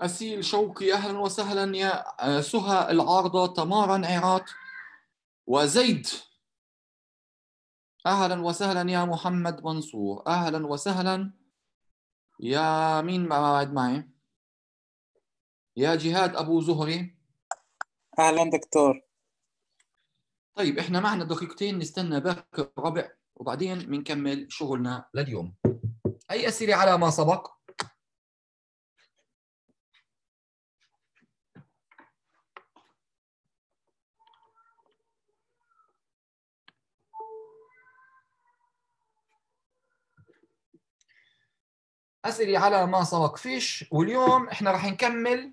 أسيل شوقي أهلا وسهلا يا آه، سهى العارضة تمارا عراط وزيد. أهلا وسهلا يا محمد منصور. أهلا وسهلا يا مين بعد معي؟ يا جهاد أبو زهري. أهلا دكتور. طيب إحنا معنا دقيقتين نستنى باكر ربع وبعدين بنكمل شغلنا لليوم. أي أسئلة على ما سبق؟ أسئلة على ما سبق فيش واليوم إحنا راح نكمل.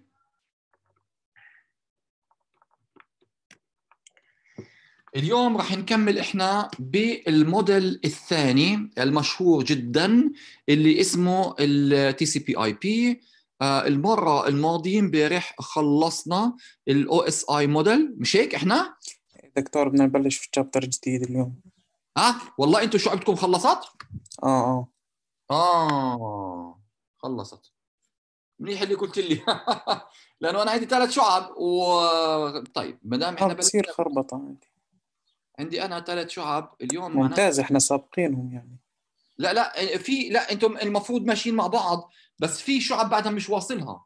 اليوم راح نكمل إحنا بالموديل الثاني المشهور جدا اللي اسمه ال TCP/IP المرة الماضيه امبارح خلصنا ال OSI model. مش هيك إحنا؟ دكتور بدنا نبلش في chapter جديد اليوم. ها؟ والله أنتم شو عندكم خلصت آه آه. آه خلصت. منيح اللي قلت لي. لأنه أنا عندي ثلاث شعب و طيب ما دام آه، إحنا بتصير بلشنا خربطة عادي عندي أنا ثلاث شعب اليوم ممتاز إحنا سابقينهم يعني. لا لا في لا أنتم المفروض ماشيين مع بعض بس في شعب بعدها مش واصلها.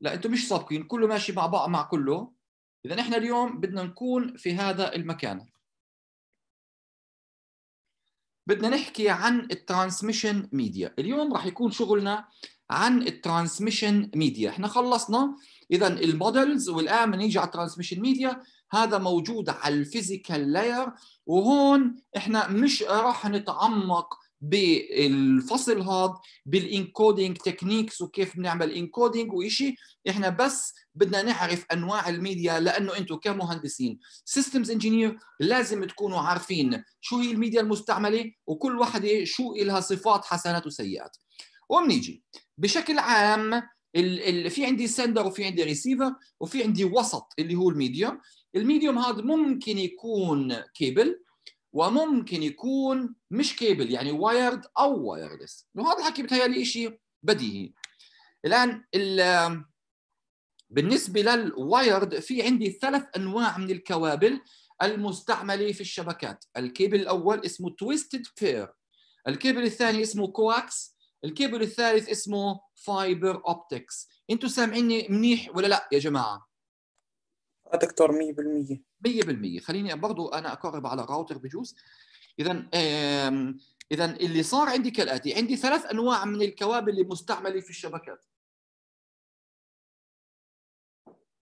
لا أنتم مش سابقين كله ماشي مع بعض مع كله. اذا إحنا اليوم بدنا نكون في هذا المكان. بدنا نحكي عن ال transmission media. اليوم راح يكون شغلنا عن ال transmission media. إحنا خلصنا. اذا ال models والآن بنيجي على ال transmission media هذا موجود على ال physical layer وهون إحنا مش راح نتعمق بالفصل هذا بال encoding techniques وكيف بنعمل encoding وإشي إحنا بس بدنا نعرف أنواع الميديا لأنه أنتم كمهندسين. systems engineer لازم تكونوا عارفين شو هي الميديا المستعملة وكل وحدة شو لها صفات حسنات وسيئات. وبنيجي. بشكل عام ال ال في عندي sender وفي عندي ريسيفر وفي عندي وسط اللي هو ال medium. ال medium هذا ممكن يكون كيبل وممكن يكون مش كيبل يعني wired أو wireless وهذا الحكي بتهيألي شيء بديهي. الآن ال- بالنسبة لل wired في عندي ثلاث أنواع من الكوابل المستعملة في الشبكات. الكيبل الأول اسمه twisted pair الكيبل الثاني اسمه coax ال cable الثالث اسمه fiber optics أنتوا سامعيني منيح ولا لا يا جماعة؟ آه دكتور 100% 100% خليني برضو أنا أقرب على الراوتر بجوز. اذا اذا اللي صار عندي كالآتي عندي ثلاث أنواع من الكوابل المستعمله في الشبكات.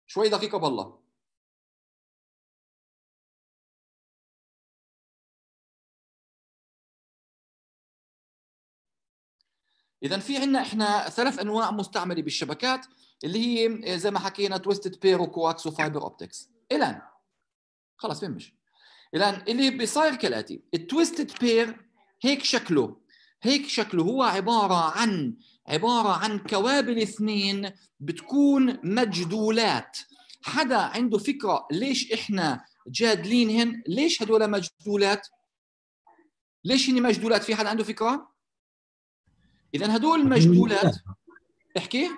شوي دقيقة بالله. اذا في عندنا إحنا ثلاث أنواع مستعملة بالشبكات اللي هي زي ما حكينا twisted pair و coax و fiber optics الان خلص فهمش الان اللي بيصير كالآتي ال twisted pair هيك شكله هيك شكله هو عبارة عن عبارة عن كوابل اثنين بتكون مجدولات. حدا عنده فكرة ليش إحنا جادلينهن ليش هدول مجدولات؟ ليش هن مجدولات؟ في حدا عنده فكرة؟ اذا هدول المجدولات احكي.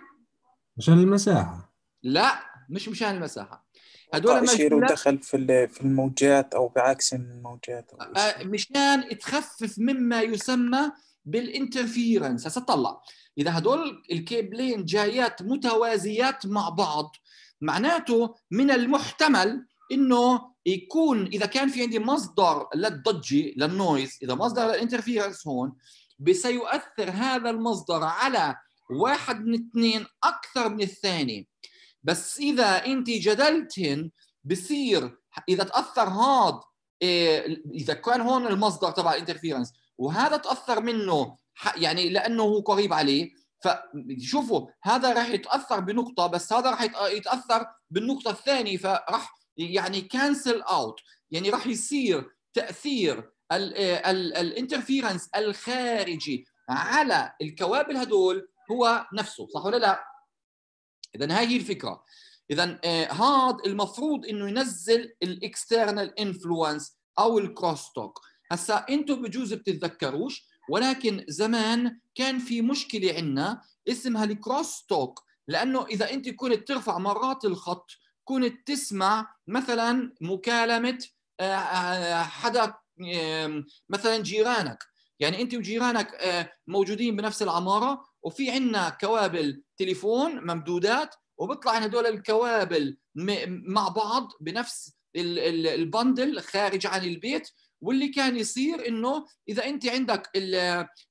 عشان المساحة. لا مش مشان المساحة. هدول آه، شيء له المجدولات دخل في في الموجات أو بعكس الموجات أو آه،. مشان تخفف مما يسمى بال interference. هسه طلع إذا هدول الكيبلين جايات متوازيات مع بعض معناته من المحتمل إنه يكون إذا كان في عندي مصدر للضجة لل noise إذا مصدر لل interference هون سيؤثر هذا المصدر على واحد من اثنين أكثر من الثاني. بس إذا أنت جدلتهن بصير إذا تأثر هذا إيه، إذا كان هون المصدر تبع ال interference وهذا تأثر منه يعني لأنه هو قريب عليه فشوفوا هذا راح يتأثر بنقطة بس هذا راح يت- يتأثر بالنقطة الثانية فراح يعني cancel out يعني راح يصير تأثير ال interference الخارجي على الكوابل هدول هو نفسه صح ولا لا؟ اذا هاي هي الفكرة. اذا هذا المفروض إنه ينزل ال external influence أو ال crosstalk هسا أنتم بجوز بتتذكروش ولكن زمان كان في مشكلة عندنا اسمها ال crosstalk لأنه إذا أنت كنت ترفع مرات الخط كنت تسمع مثلا مكالمة آه، آه، حدا مثلا جيرانك. يعني أنت وجيرانك آه، موجودين بنفس العمارة وفي عندنا كوابل تليفون ممدودات وبيطلع هدول الكوابل مع بعض بنفس ال- ال- ال bundle خارج عن البيت واللي كان يصير إنه إذا أنت عندك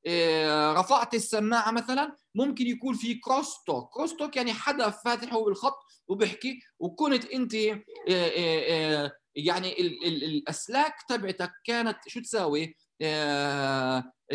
آه، رفعت السماعة مثلا ممكن يكون في crosstalk crosstalk يعني حدا فاتحه بالخط وبيحكي وكنت أنت آه، آه، يعني ال- ال- الأسلاك تبعتك كانت شو تساوي؟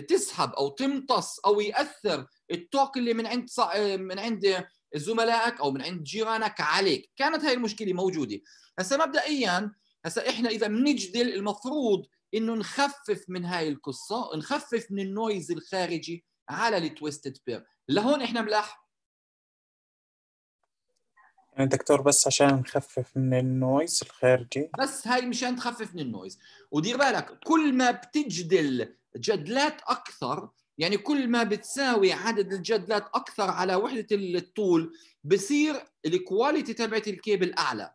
تسحب أو تمتص أو يأثر ال talk اللي من عند آه، من عند زملائك أو من عند جيرانك عليك. كانت هاي المشكلة موجودة. هسه مبدئيا هسه إحنا إذا بنجدل المفروض إنه نخفف من هاي القصة نخفف من ال noise الخارجي على ال twisted pair لهون إحنا ملاح يعني دكتور بس عشان نخفف من ال noise الخارجي. بس هاي مشان تخفف من ال noise ودير بالك كل ما بتجدل جدلات أكثر يعني كل ما بتساوي عدد الجدلات أكثر على وحدة الطول بصير ال quality تبعت الكيبل أعلى.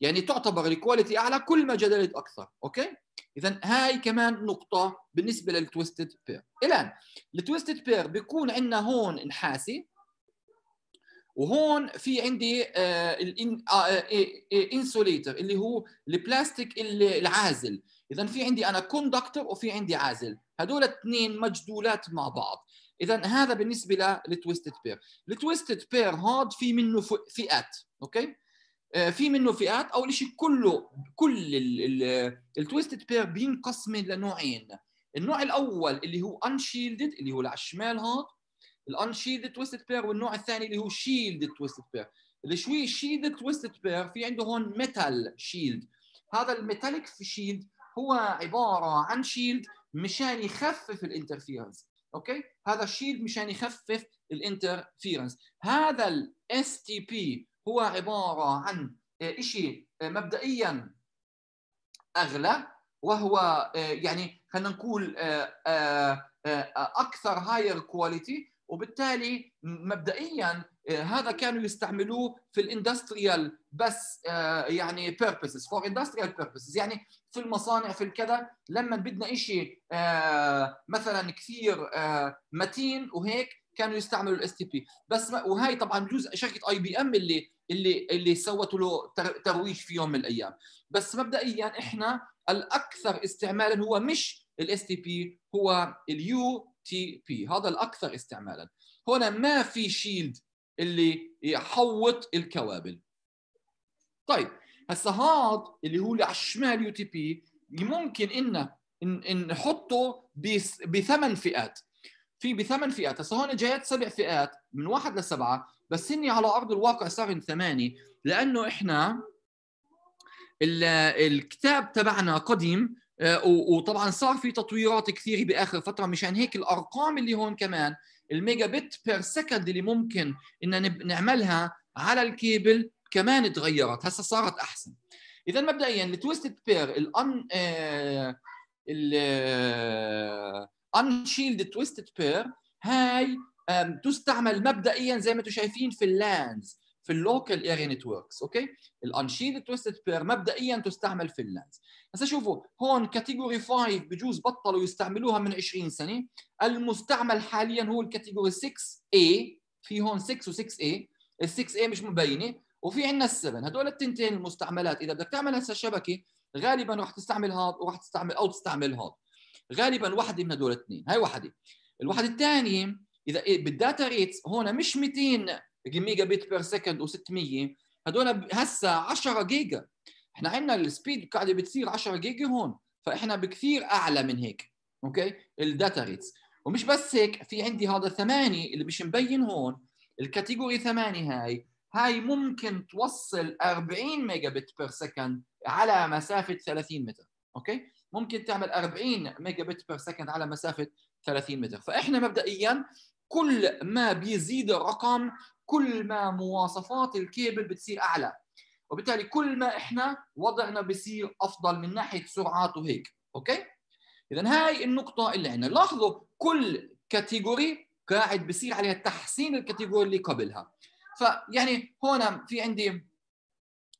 يعني تعتبر ال quality أعلى كل ما جدلت أكثر okay؟ اذا هاي كمان نقطة بالنسبة لل twisted pair الان ال twisted pair بيكون عندنا هون نحاسي. وهون في عندي ال insulator اللي هو البلاستيك العازل. اذا في عندي أنا conductor وفي عندي عازل. هدول اثنين مجدولات مع بعض. اذا هذا بالنسبة لل twisted pair ال twisted pair هاد في منه فئات okay؟ آه، في منه فئات اول شيء كله كل ال twisted pair بينقسم لنوعين. النوع الأول اللي هو unshielded اللي هو على الشمال هاد ال unshielded twisted pair والنوع الثاني اللي هو shielded twisted pair. اللي شوي shielded twisted pair في عنده هون metal shield. هذا ال metallic shield هو عبارة عن shield مشان يخفف ال interference. okay؟ هذا ال shield مشان يخفف ال interference. هذا ال STP هو عبارة عن شيء مبدئيا أغلى وهو آه، يعني خلينا نقول آه، آه، أكثر higher quality وبالتالي مبدئيا آه، هذا كانوا يستعملوه في ال industrial بس آه، يعني purposes for industrial purposes يعني في المصانع في الكذا لما بدنا شيء مثلا كثير آه، متين وهيك كانوا يستعملوا ال STP بس وهي طبعا جزء شركة IBM اللي اللي اللي سوت له تر- ترويج في يوم من الأيام. بس مبدئيا إحنا الأكثر استعمالا هو مش ال STP هو ال UTP هذا الأكثر استعمالا. هنا ما في shield اللي يحوط الكوابل. طيب هسه هذا اللي هو على الشمال UTP ممكن ان نحطه بثمان فئات. في بثمان فئات. هسه هون جايات سبع فئات من واحد لسبعه بس هني على أرض الواقع صار ثمانية لأنه إحنا ال- الكتاب تبعنا قديم وطبعا صار في تطويرات كثيرة بآخر فترة مشان هيك الأرقام اللي هون كمان ال megabit per second اللي ممكن إن نعملها على الكيبل كمان تغيرت. هسه صارت أحسن. اذا مبدئيا ال twisted pair الان ال unshielded twisted pair هاي تستعمل مبدئيا زي ما أنتم شايفين في ال LANs في ال local area networks okay؟ ال unshielded twisted pair مبدئيا تستعمل في ال LANs هسه شوفوا هون category 5 بجوز بطلوا يستعملوها من 20 سنة. المستعمل حاليا هو ال category 6A في هون 6 و6A ال 6A مش مبينة. وفي عندنا ال seven هدول التنتين المستعملات إذا بدك تعمل هسه شبكة غالبا راح تستعمل هذا وراح تستعمل أو تستعمل هذا. غالبا واحدة من هدول الاثنين. هاي واحدة. الواحد الثاني إذا إيه بال data rates هون مش 200 megabit per second و600 هدول هسه 10 جيجا. إحنا عندنا ال speed قاعدة بتصير 10 جيجا هون فإحنا بكثير أعلى من هيك okay؟ ال data rates. ومش بس هيك في عندي هذا ثمانية اللي مش مبين هون ال category ثمانية هاي هاي ممكن توصل 40 megabit per second على مسافة 30 متر okay؟ ممكن تعمل 40 megabit per second على مسافة 30 متر. فإحنا مبدئيا كل ما بيزيد الرقم كل ما مواصفات الكيبل بتصير أعلى. وبالتالي كل ما إحنا وضعنا بصير أفضل من ناحية سرعات وهيك okay؟ اذا هاي النقطة اللي عندنا. لاحظوا كل category قاعد بصير عليها تحسين ال category اللي قبلها. فيعني هون في عندي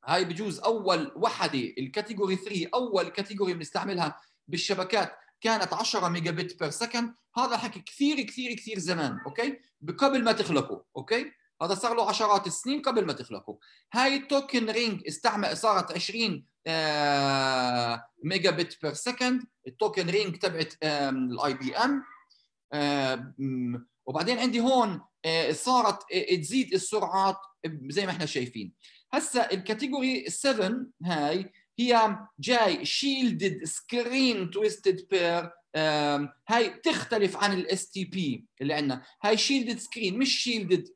هاي بجوز أول وحدة ال category 3 أول category بنستعملها بالشبكات كانت 10 megabit per second هذا حكي كثير كثير كثير زمان okay؟ قبل ما تخلقوا okay؟ هذا صار له عشرات السنين قبل ما تخلقوا هاي ال token ring استعمل صارت 20 آه، megabit per second ال token ring تبعت ال IBM وبعدين عندي هون آه، صارت آه، تزيد السرعات زي ما إحنا شايفين. هسا ال category 7 هاي هي جاي shielded screen twisted pair هاي تختلف عن ال STP اللي عندنا هاي shielded screen مش shielded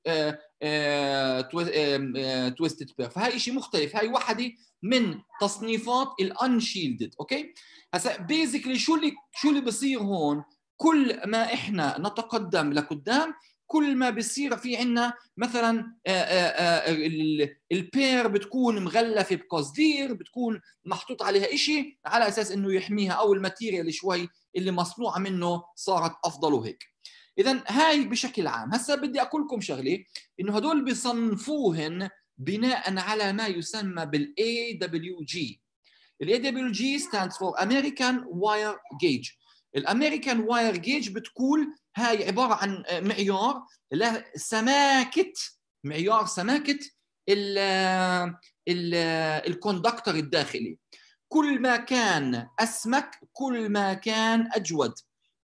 twisted pair فهاي شيء مختلف. هاي وحدة من تصنيفات ال unshielded okay؟ هسا basically شو اللي شو اللي بصير هون؟ كل ما إحنا نتقدم لقدام كل ما بصير في عندنا مثلا البير بتكون مغلفة بقصدير بتكون محطوط عليها شيء على أساس إنه يحميها أو الماتيريال شوي اللي مصنوعة منه صارت أفضل وهيك. اذا هاي بشكل عام. هسا بدي أقول لكم شغلة إنه هدول بصنفوهن بناء على ما يسمى بال AWG ال AWG stands for American Wire Gauge. ال American Wire Gauge بتقول هاي عبارة عن معيار لسماكه معيار سماكة ال ال ال conductor الداخلي. كل ما كان أسمك كل ما كان أجود.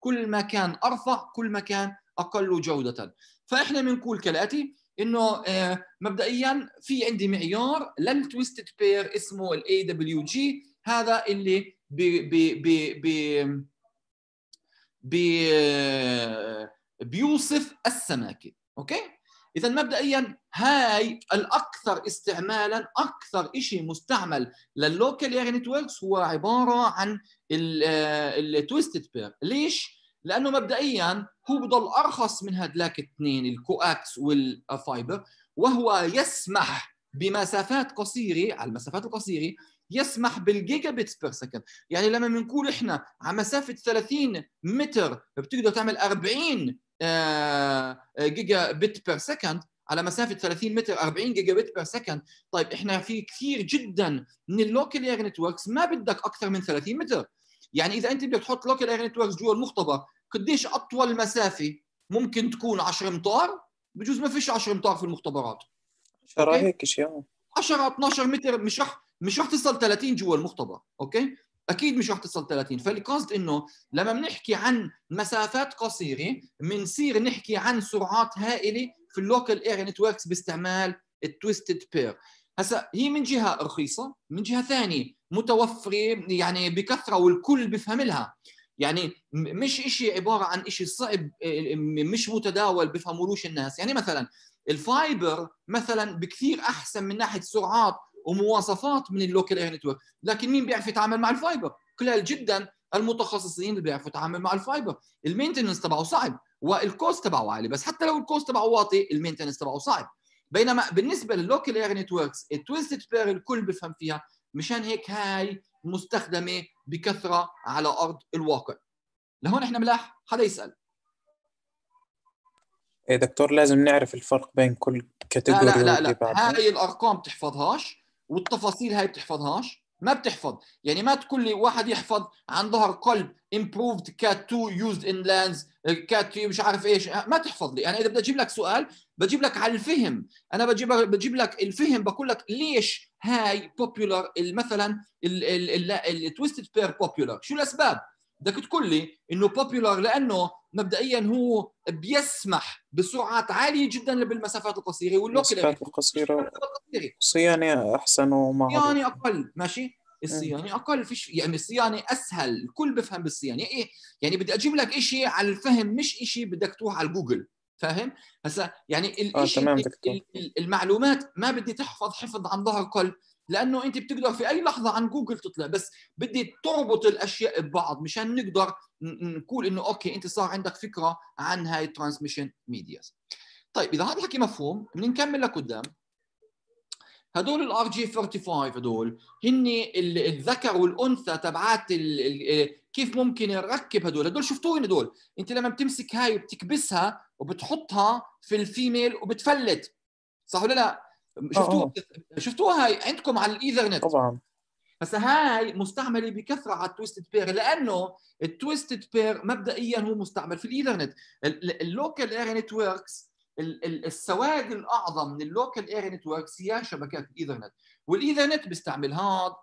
كل ما كان أرفع كل ما كان أقل جودة. فإحنا بنقول كالآتي إنه مبدئيا في عندي معيار لل twisted pair اسمه ال AWG هذا اللي بي بي بي بي بي بيوصف السماكة okay؟ إذا مبدئيا هاي الأكثر استعمالا أكثر شيء مستعمل لل local area networks هو عبارة عن ال twisted pair ليش؟ لأنه مبدئيا هو بضل أرخص من هدلاك الاثنين ال coax وال fiber وهو يسمح بمسافات قصيرة على المسافات القصيرة يسمح بال gigabits per second. يعني لما بنقول إحنا على مسافة 30 متر بتقدر تعمل 40 gigabit per second. على مسافة 30 متر 40 gigabit per second. طيب إحنا في كثير جدا من ال local area networks ما بدك أكثر من 30 متر. يعني إذا أنت بدك تحط local area networks جوا المختبر قديش أطول مسافة ممكن تكون 10 أمتار؟ بجوز ما فيش 10 أمتار في المختبرات. 10 هيك شيء. 10 12 متر مش رح مش رح تصل 30 جوا المختبر okay؟ أكيد مش رح تصل 30 فالقصد إنه لما بنحكي عن مسافات قصيرة بنصير نحكي عن سرعات هائلة في ال local area networks باستعمال ال twisted pair هسا هي من جهة رخيصة من جهة ثانية متوفرة يعني بكثرة والكل بفهم لها. يعني مش شيء عبارة عن شيء صعب مش متداول بفهمولوش الناس. يعني مثلا ال fiber مثلا بكثير أحسن من ناحية سرعات ومواصفات من ال local area network. لكن مين بيعرف يتعامل مع ال fiber؟ قليل جدا المتخصصين اللي بيعرفوا يتعامل مع ال fiber. ال maintenance تبعه صعب وال cost تبعه عالي بس حتى لو ال cost تبعه واطي ال maintenance تبعه صعب. بينما بالنسبة لل local area networks ال twisted pair الكل بفهم فيها مشان هيك هاي مستخدمة بكثرة على أرض الواقع. لهون إحنا ملاح؟ حدا يسأل. إيه دكتور لازم نعرف الفرق بين كل لا كاتيجوري لا لا, لا. بعدها هاي الأرقام بتحفظهاش. والتفاصيل هاي بتحفظهاش؟ ما بتحفظ. يعني ما تقول لي واحد يحفظ عن ظهر قلب improved cat 2 used in lands cat 3 مش عارف إيش. ما تحفظ لي. أنا إذا بدي أجيب لك سؤال بجيب لك على الفهم. أنا بجيب بجيب لك الفهم بقول لك ليش هاي popular مثلا ال twisted pair popular شو الأسباب؟ بدك تقول لي إنه popular لأنه مبدئيا هو بيسمح بسرعات عالية جدا بالمسافات القصيرة وال local المسافات القصيرة. صيانة أحسن ومعروف الصيانة أقل ماشي؟ الصيانة أقل فيش يعني الصيانة أسهل الكل بفهم بالصيانة. إيه يعني بدي أجيب لك شيء على الفهم مش شيء بدك تروح على جوجل فاهم؟ هسا يعني آه الشيء تمام دكتور. ال- ال- المعلومات ما بدي تحفظ حفظ عن ظهر قلب. لأنه أنت بتقدر في أي لحظة عن جوجل تطلع بس بدي تربط الأشياء ببعض مشان نقدر نقول إنه okay أنت صار عندك فكرة عن هاي ال transmission medias طيب إذا هذا الحكي مفهوم بنكمل لقدام هدول ال RJ 45 هدول هن ال- الذكر والأنثى تبعات كيف ممكن نركب هدول. هدول شفتوهم هدول. أنت لما بتمسك هاي وبتكبسها وبتحطها في ال female وبتفلت صح ولا لا؟ شفتوها؟ شفتوها هاي عندكم على الإيثرنت. طبعا. هسا هاي مستعملة بكثرة على ال twisted pair لأنه ال twisted pair مبدئيا هو مستعمل في الإيثرنت. ال local area networks السواد الأعظم من ال local area networks هي شبكات الإيثرنت. والإيثرنت بيستعمل هذا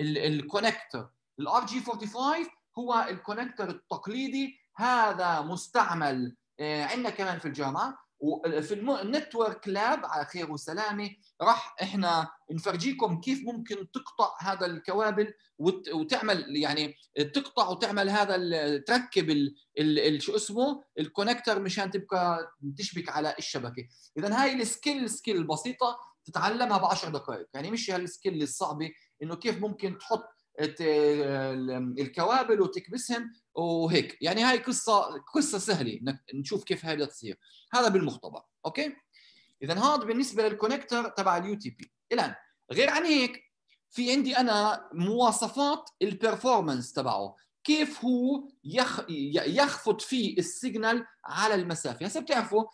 ال connector ال RJ 45 هو ال connector التقليدي. هذا مستعمل آه، عندنا كمان في الجامعة. وفي ال network lab على خير وسلامة راح إحنا نفرجيكم كيف ممكن تقطع هذا الكوابل وتعمل يعني تقطع وتعمل هذا تركب شو اسمه؟ ال connector مشان تبقى تشبك على الشبكة. إذا هاي ال skill skill بسيطة تتعلمها ب 10 دقائق. يعني مش هال skill الصعبة إنه كيف ممكن تحط الكوابل وتكبسهم وهيك. يعني هاي قصة قصة سهلة نشوف كيف هاي بدها تصير هذا بالمختبر أوكي؟ اذا هذا بالنسبة لل connector تبع ال UTP الان غير عن هيك في عندي أنا مواصفات ال performance تبعه. كيف هو يخ... يخفض فيه ال signal على المسافة. هسه بتعرفوا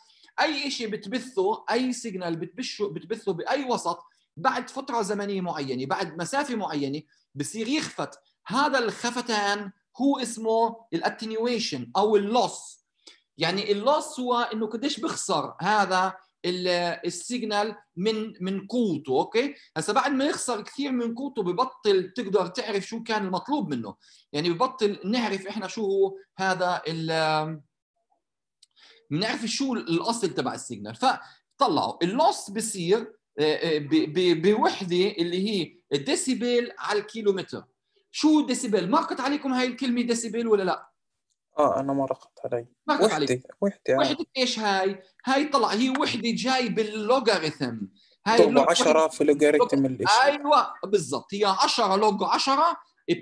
أي شيء بتبثه أي signal بتبشه بتبثه بأي وسط بعد فترة زمنية معينة بعد مسافة معينة بصير يخفت. هذا الخفتان هو اسمه ال attenuation أو ال loss يعني ال loss هو إنه قديش بخسر هذا ال signal من من قوته أوكي؟ هسه بعد ما يخسر كثير من قوته ببطل تقدر تعرف شو كان المطلوب منه. يعني ببطل نعرف إحنا شو هو هذا ال بنعرف شو الأصل تبع ال signal فطلعوا. ال loss بصير بوحدة اللي هي ديسيبل على الكيلومتر. شو ديسيبل مرقت عليكم هاي الكلمة ديسيبل ولا لا؟ آه أنا مرقت علي. مرقت وحده عليك. وحدة آه. وحدة إيش هاي؟ هاي طلع هي وحدة جاي بال logarithm هاي طب 10 في لوغاريتم الشيء أيوه بالضبط. هي 10 log 10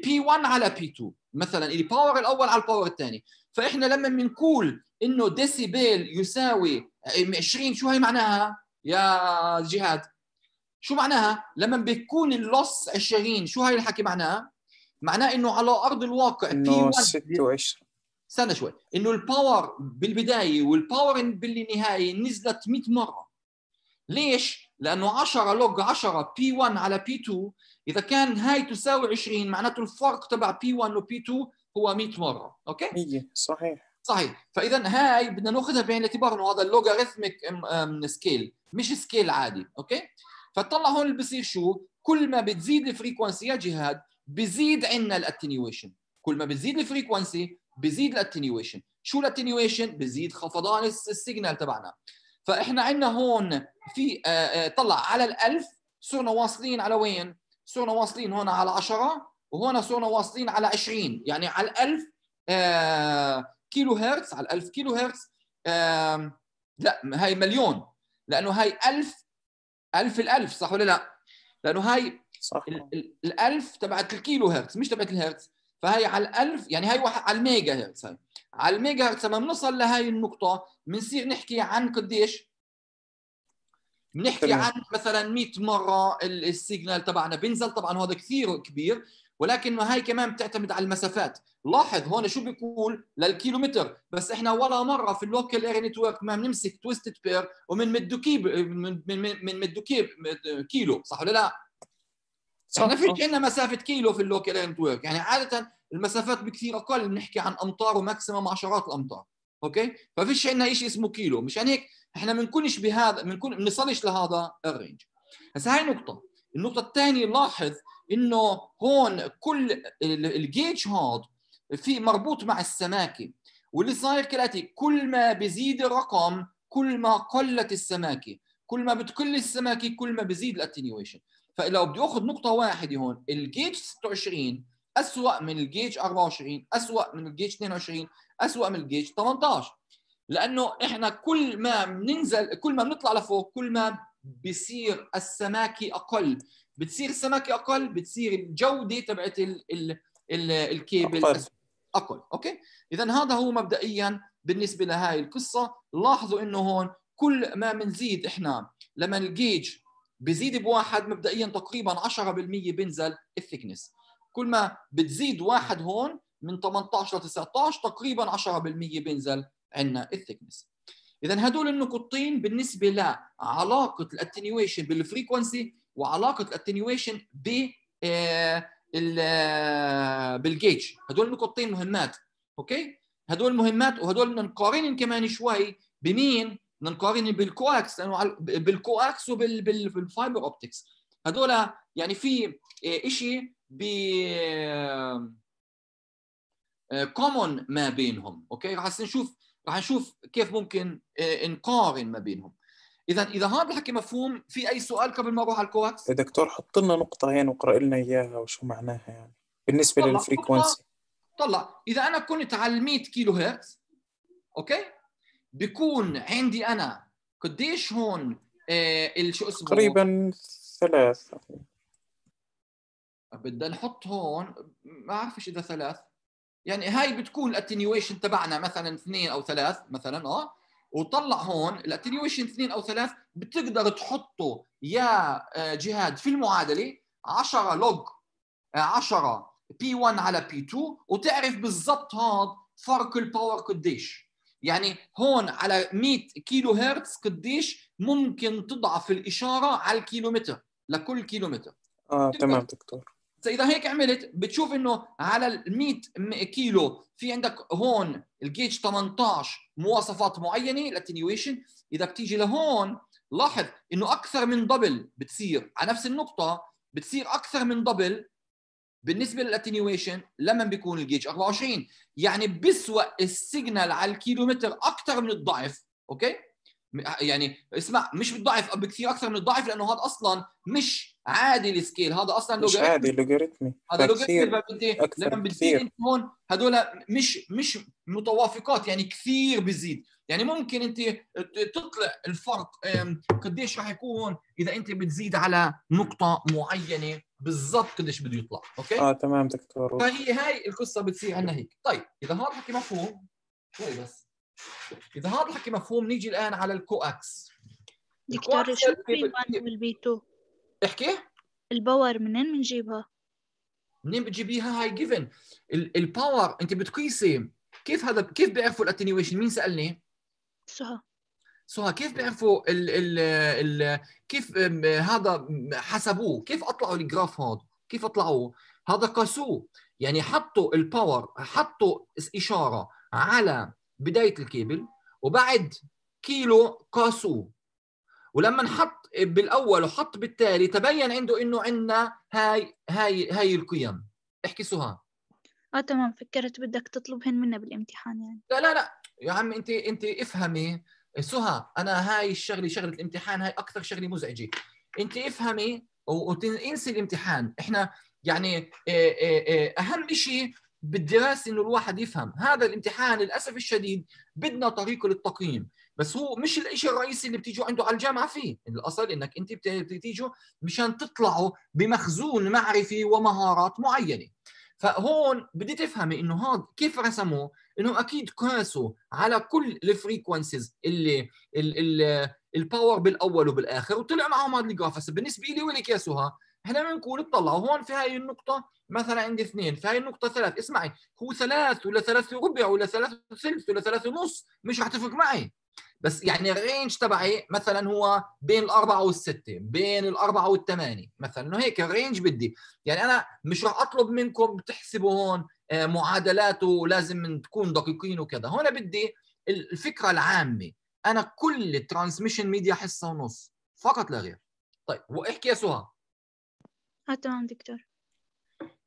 P 1 على P 2 مثلا ال power الأول على ال power الثاني. فإحنا لما بنقول إنه ديسيبل يساوي 20 شو هي معناها؟ يا جهاد. شو معناها؟ لما بيكون ال loss 20 شو هاي الحكي معناها؟ معناه إنه على أرض الواقع إنه 26 استنى شوي. إنه ال power بالبداية وال power بالنهاية نزلت 100 مرة. ليش؟ لأنه 10 log 10 P 1 على P 2 إذا كان هاي تساوي 20 معناته الفرق تبع P 1 و P 2 هو 100 مرة. أوكي؟ 100 صحيح. صحيح. فاذا هاي بدنا نأخذها بعين الاعتبار إنه هذا ال logarithmic scale مش scale عادي أوكي؟ فطلع هون اللي بصير شو؟ كل ما بتزيد ال frequency يا جهاد بزيد عندنا ال attenuation كل ما بتزيد ال frequency بزيد ال attenuation شو ال attenuation بزيد خفضان ال signal تبعنا. فإحنا عندنا هون في آه، آه، طلع على الألف صرنا واصلين على وين؟ صرنا واصلين هون على 10 وهون صرنا واصلين على 20 يعني على الألف آه، كيلو هرتز على 1000 كيلو هرتز لا هاي مليون. لأنه هاي 1000 1000 الألف صح ولا لا؟ لأنه هاي صح. الألف تبعت الكيلو هرتز مش تبعت الهرتز. فهي على الألف يعني هاي واحد على الميجا هرتز هاي. على الميجا هرتز لما بنوصل لهي النقطة بنصير نحكي عن قديش؟ بنحكي عن مثلا 100 مرة ال signal تبعنا. بينزل طبعا هذا كثير كبير. ولكن هاي كمان بتعتمد على المسافات. لاحظ هون شو بيقول للكيلومتر. بس إحنا ولا مرة في ال local area network ما بنمسك twisted pair ومنمدو cable من من من مدو كيب كيلو. صح ولا لا؟ صح. إحنا فيش عندنا مسافة كيلو في ال local area network يعني عادة المسافات بكثير أقل بنحكي عن أمتار و maximum عشرات الأمتار. أوكي؟ ففيش عندنا شيء اسمه كيلو. مشان هيك إحنا بنكونش بهذا بنكون بنصلش لهذا ال range. هسه هاي نقطة. النقطة الثانية لاحظ إنه هون كل الجيج هاد في مربوط مع السماكة واللي صاير كالاتي كل ما بزيد الرقم كل ما قلت السماكة كل ما بتقل السماكة كل ما بزيد ال attenuation فلو بدي أخذ نقطة واحدة هون الجيج 26 اسوء من الجيج 24 اسوء من الجيج 22 اسوء من الجيج 18 لأنه إحنا كل ما بننزل كل ما بنطلع لفوق كل ما بصير السماكة أقل. بتصير السمكه أقل بتصير الجودة تبعت ال ال ال الكيبل أقل. أقل. أوكي؟ اذا هذا هو مبدئيا بالنسبة لهي القصة. لاحظوا إنه هون كل ما بنزيد إحنا لما الجيج بزيد بواحد مبدئيا تقريبا 10% بينزل ال thickness كل ما بتزيد واحد هون من 18 ل 19 تقريبا 10% بينزل عندنا ال thickness اذا هدول النقطتين بالنسبة لعلاقة ال attenuation بال frequency وعلاقة ال attenuation ب آه، ال- آه، بالجيج هدول نقطتين مهمات أوكي؟ هدول مهمات وهدول بدنا نقارنهم كمان شوي بمين؟ بدنا نقارنهم بال coax لأنه بال coax وبال fiber optics هدول يعني في شيء ب common ما بينهم أوكي؟ راح نشوف راح نشوف كيف ممكن آه، نقارن ما بينهم. إذا إذا هذا الحكي مفهوم في أي سؤال قبل ما أروح على ال coax؟ يا دكتور حط لنا نقطة هين واقرأ لنا إياها وشو معناها يعني بالنسبة والله لل frequency طلع إذا أنا كنت على ال 100 كيلو هرتز okay؟ بيكون عندي أنا قديش هون آه شو اسمه؟ تقريبا ثلاث بدنا نحط هون ما بعرفش إذا ثلاث. يعني هاي بتكون ال attenuation تبعنا مثلا اثنين أو ثلاث مثلا آه. وطلع هون ال attenuation اثنين أو ثلاث بتقدر تحطه يا آه، جهاد في المعادلة 10 log 10 P 1 على P 2 وتعرف بالضبط هذا فرق ال power قديش يعني هون على 100 كيلو هرتز قديش ممكن تضعف الإشارة على الكيلومتر لكل كيلومتر آه. تمام دكتور فإذا هيك عملت بتشوف إنه على ال 100 م- كيلو في عندك هون الجيج 18 مواصفات معينة ال attenuation إذا بتيجي لهون لاحظ إنه أكثر من double بتصير. على نفس النقطة بتصير أكثر من double بالنسبة لل attenuation لما بيكون الجيج 24 يعني بيسوى ال signal على الكيلومتر أكثر من الضعف. okay؟ يعني اسمع مش بالضعف بكثير أكثر من الضعف لأنه هذا أصلا مش عادي ال scale. هذا أصلا مش. عادي لوغاريتمي هذا لو كثير بدي أكثر لما. بتزيد انت هون هدول مش مش متوافقات يعني كثير بزيد. يعني ممكن أنت تطلع الفرق قديش راح يكون إذا أنت بتزيد على نقطة معينة بالضبط قديش بده يطلع. okay؟ آه تمام دكتور. فهي هاي القصة بتصير عندنا هيك. طيب إذا هذا الحكي مفهوم شوي بس. إذا هذا الحكي مفهوم نيجي الآن على ال coax. دكتور شو ال P 1 وال P 2 احكي. ال power منين بنجيبها؟ منين بتجيبيها؟ هاي given ال power انت بتقيسي. كيف هذا كيف بيعرفوا ال attenuation مين سألني؟ سهى سهى كيف بيعرفوا ال ال ال كيف هذا حسبوه؟ كيف أطلعوا ال graph هذا؟ كيف أطلعوه؟ هذا قاسوه. يعني حطوا ال power حطوا إشارة على بداية الكيبل وبعد كيلو قاسوه. ولما نحط بالأول وحط بالتالي تبين عنده إنه عندنا هاي هاي هاي القيم. احكي سهى آه تمام. فكرت بدك تطلبهن منا بالامتحان يعني. لا لا لا. يا عم أنت أنت افهمي. سهى أنا هاي الشغلة شغلة الامتحان هاي أكثر شغلة مزعجة. أنت افهمي وانسي الامتحان. إحنا يعني آه، آه، آه، أهم شيء بالدراسة إنه الواحد يفهم. هذا الامتحان للأسف الشديد بدنا طريقه للتقييم. بس هو مش الشيء الرئيسي اللي بتيجوا عنده على الجامعة فيه. الأصل إنك أنت بت- بتيجوا مشان تطلعوا بمخزون معرفي ومهارات معينة. فهون بدي تفهمي إنه هذا كيف رسموه؟ انهم أكيد قاسوا على كل ال frequencies اللي ال ال ال power بالأول وبالآخر وطلع معهم هذا ال graph هسه بالنسبة لي ولك يا سهى إحنا بنكون اطلعوا هون في هاي النقطة مثلا عندي اثنين. في هاي النقطة ثلاث. اسمعي. هو ثلاث ولا ثلاث وربع ولا ثلاث وثلث ولا ثلاث ونص مش رح تفرق معي. بس يعني ال range تبعي مثلا هو بين الأربعة والستة بين الأربعة والثمانية مثلا. إنه هيك ال range بدي. يعني أنا مش راح أطلب منكم تحسبوا هون آه، معادلاته لازم تكون دقيقين وكذا. هون بدي الفكرة العامة. أنا كل ال transmission media حصة ونص فقط لا غير. طيب وأحكي يا سهى. آه تمام دكتور.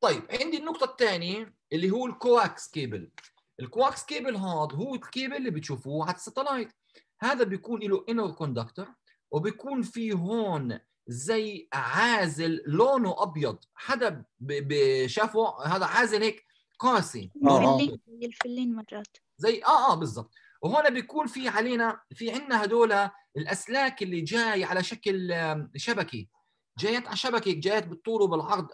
طيب عندي النقطة الثانية اللي هو ال coax cable. ال coax cable هذا هو الكيبل اللي بتشوفوه على ال satellite. هذا بيكون له inner conductor وبيكون في هون زي عازل لونه أبيض. حدا ب- ب- شافه؟ هذا عازل هيك؟ قاسي. آه،. الفلين زي الفلين مرات. زي آه آه بالضبط. وهون بيكون في علينا في عندنا هدول الأسلاك اللي جاي على شكل شبكي. جايات على شبكة جايات بالطول وبالعرض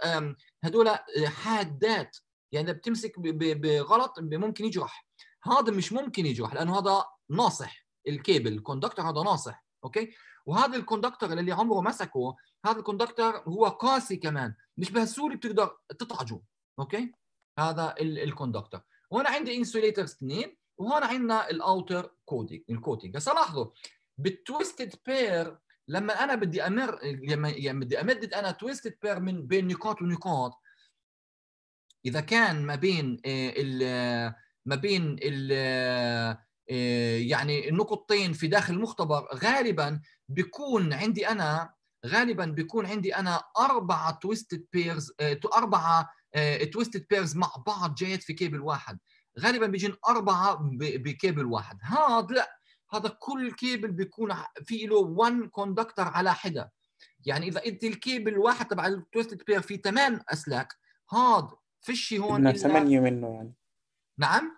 هدول آه، حادات. يعني بتمسك بغلط ممكن يجرح. هذا مش ممكن يجرح لأنه هذا ناصح. ال cable ال conductor هذا ناصح okay؟ وهذا ال conductor اللي عمره مسكه هذا ال conductor هو قاسي كمان. مش بهالسهولة بتقدر تطعجه okay؟ هذا ال- ال conductor. وهنا عندي insulators اثنين وهون عندنا ال outer coating ال coating هسا لاحظوا بال twisted pair لما أنا بدي أمر لما يعني بدي أمدد أنا twisted pair من بين نقاط ونقاط إذا كان ما بين آه، ال ما بين ال آه، يعني النقطتين في داخل المختبر غالبا بيكون عندي أنا غالبا بيكون عندي أنا أربعة twisted pairs أربعة twisted pairs مع بعض جايات في كيبل واحد. غالبا بيجين أربعة بكيبل واحد. هذا لا. هذا كل كيبل بيكون في له 1 conductor على حدة. يعني إذا أنت الكيبل الواحد تبع ال twisted pair فيه ثمان أسلاك هذا فيش هون بدنا ثمانية منه يعني. نعم؟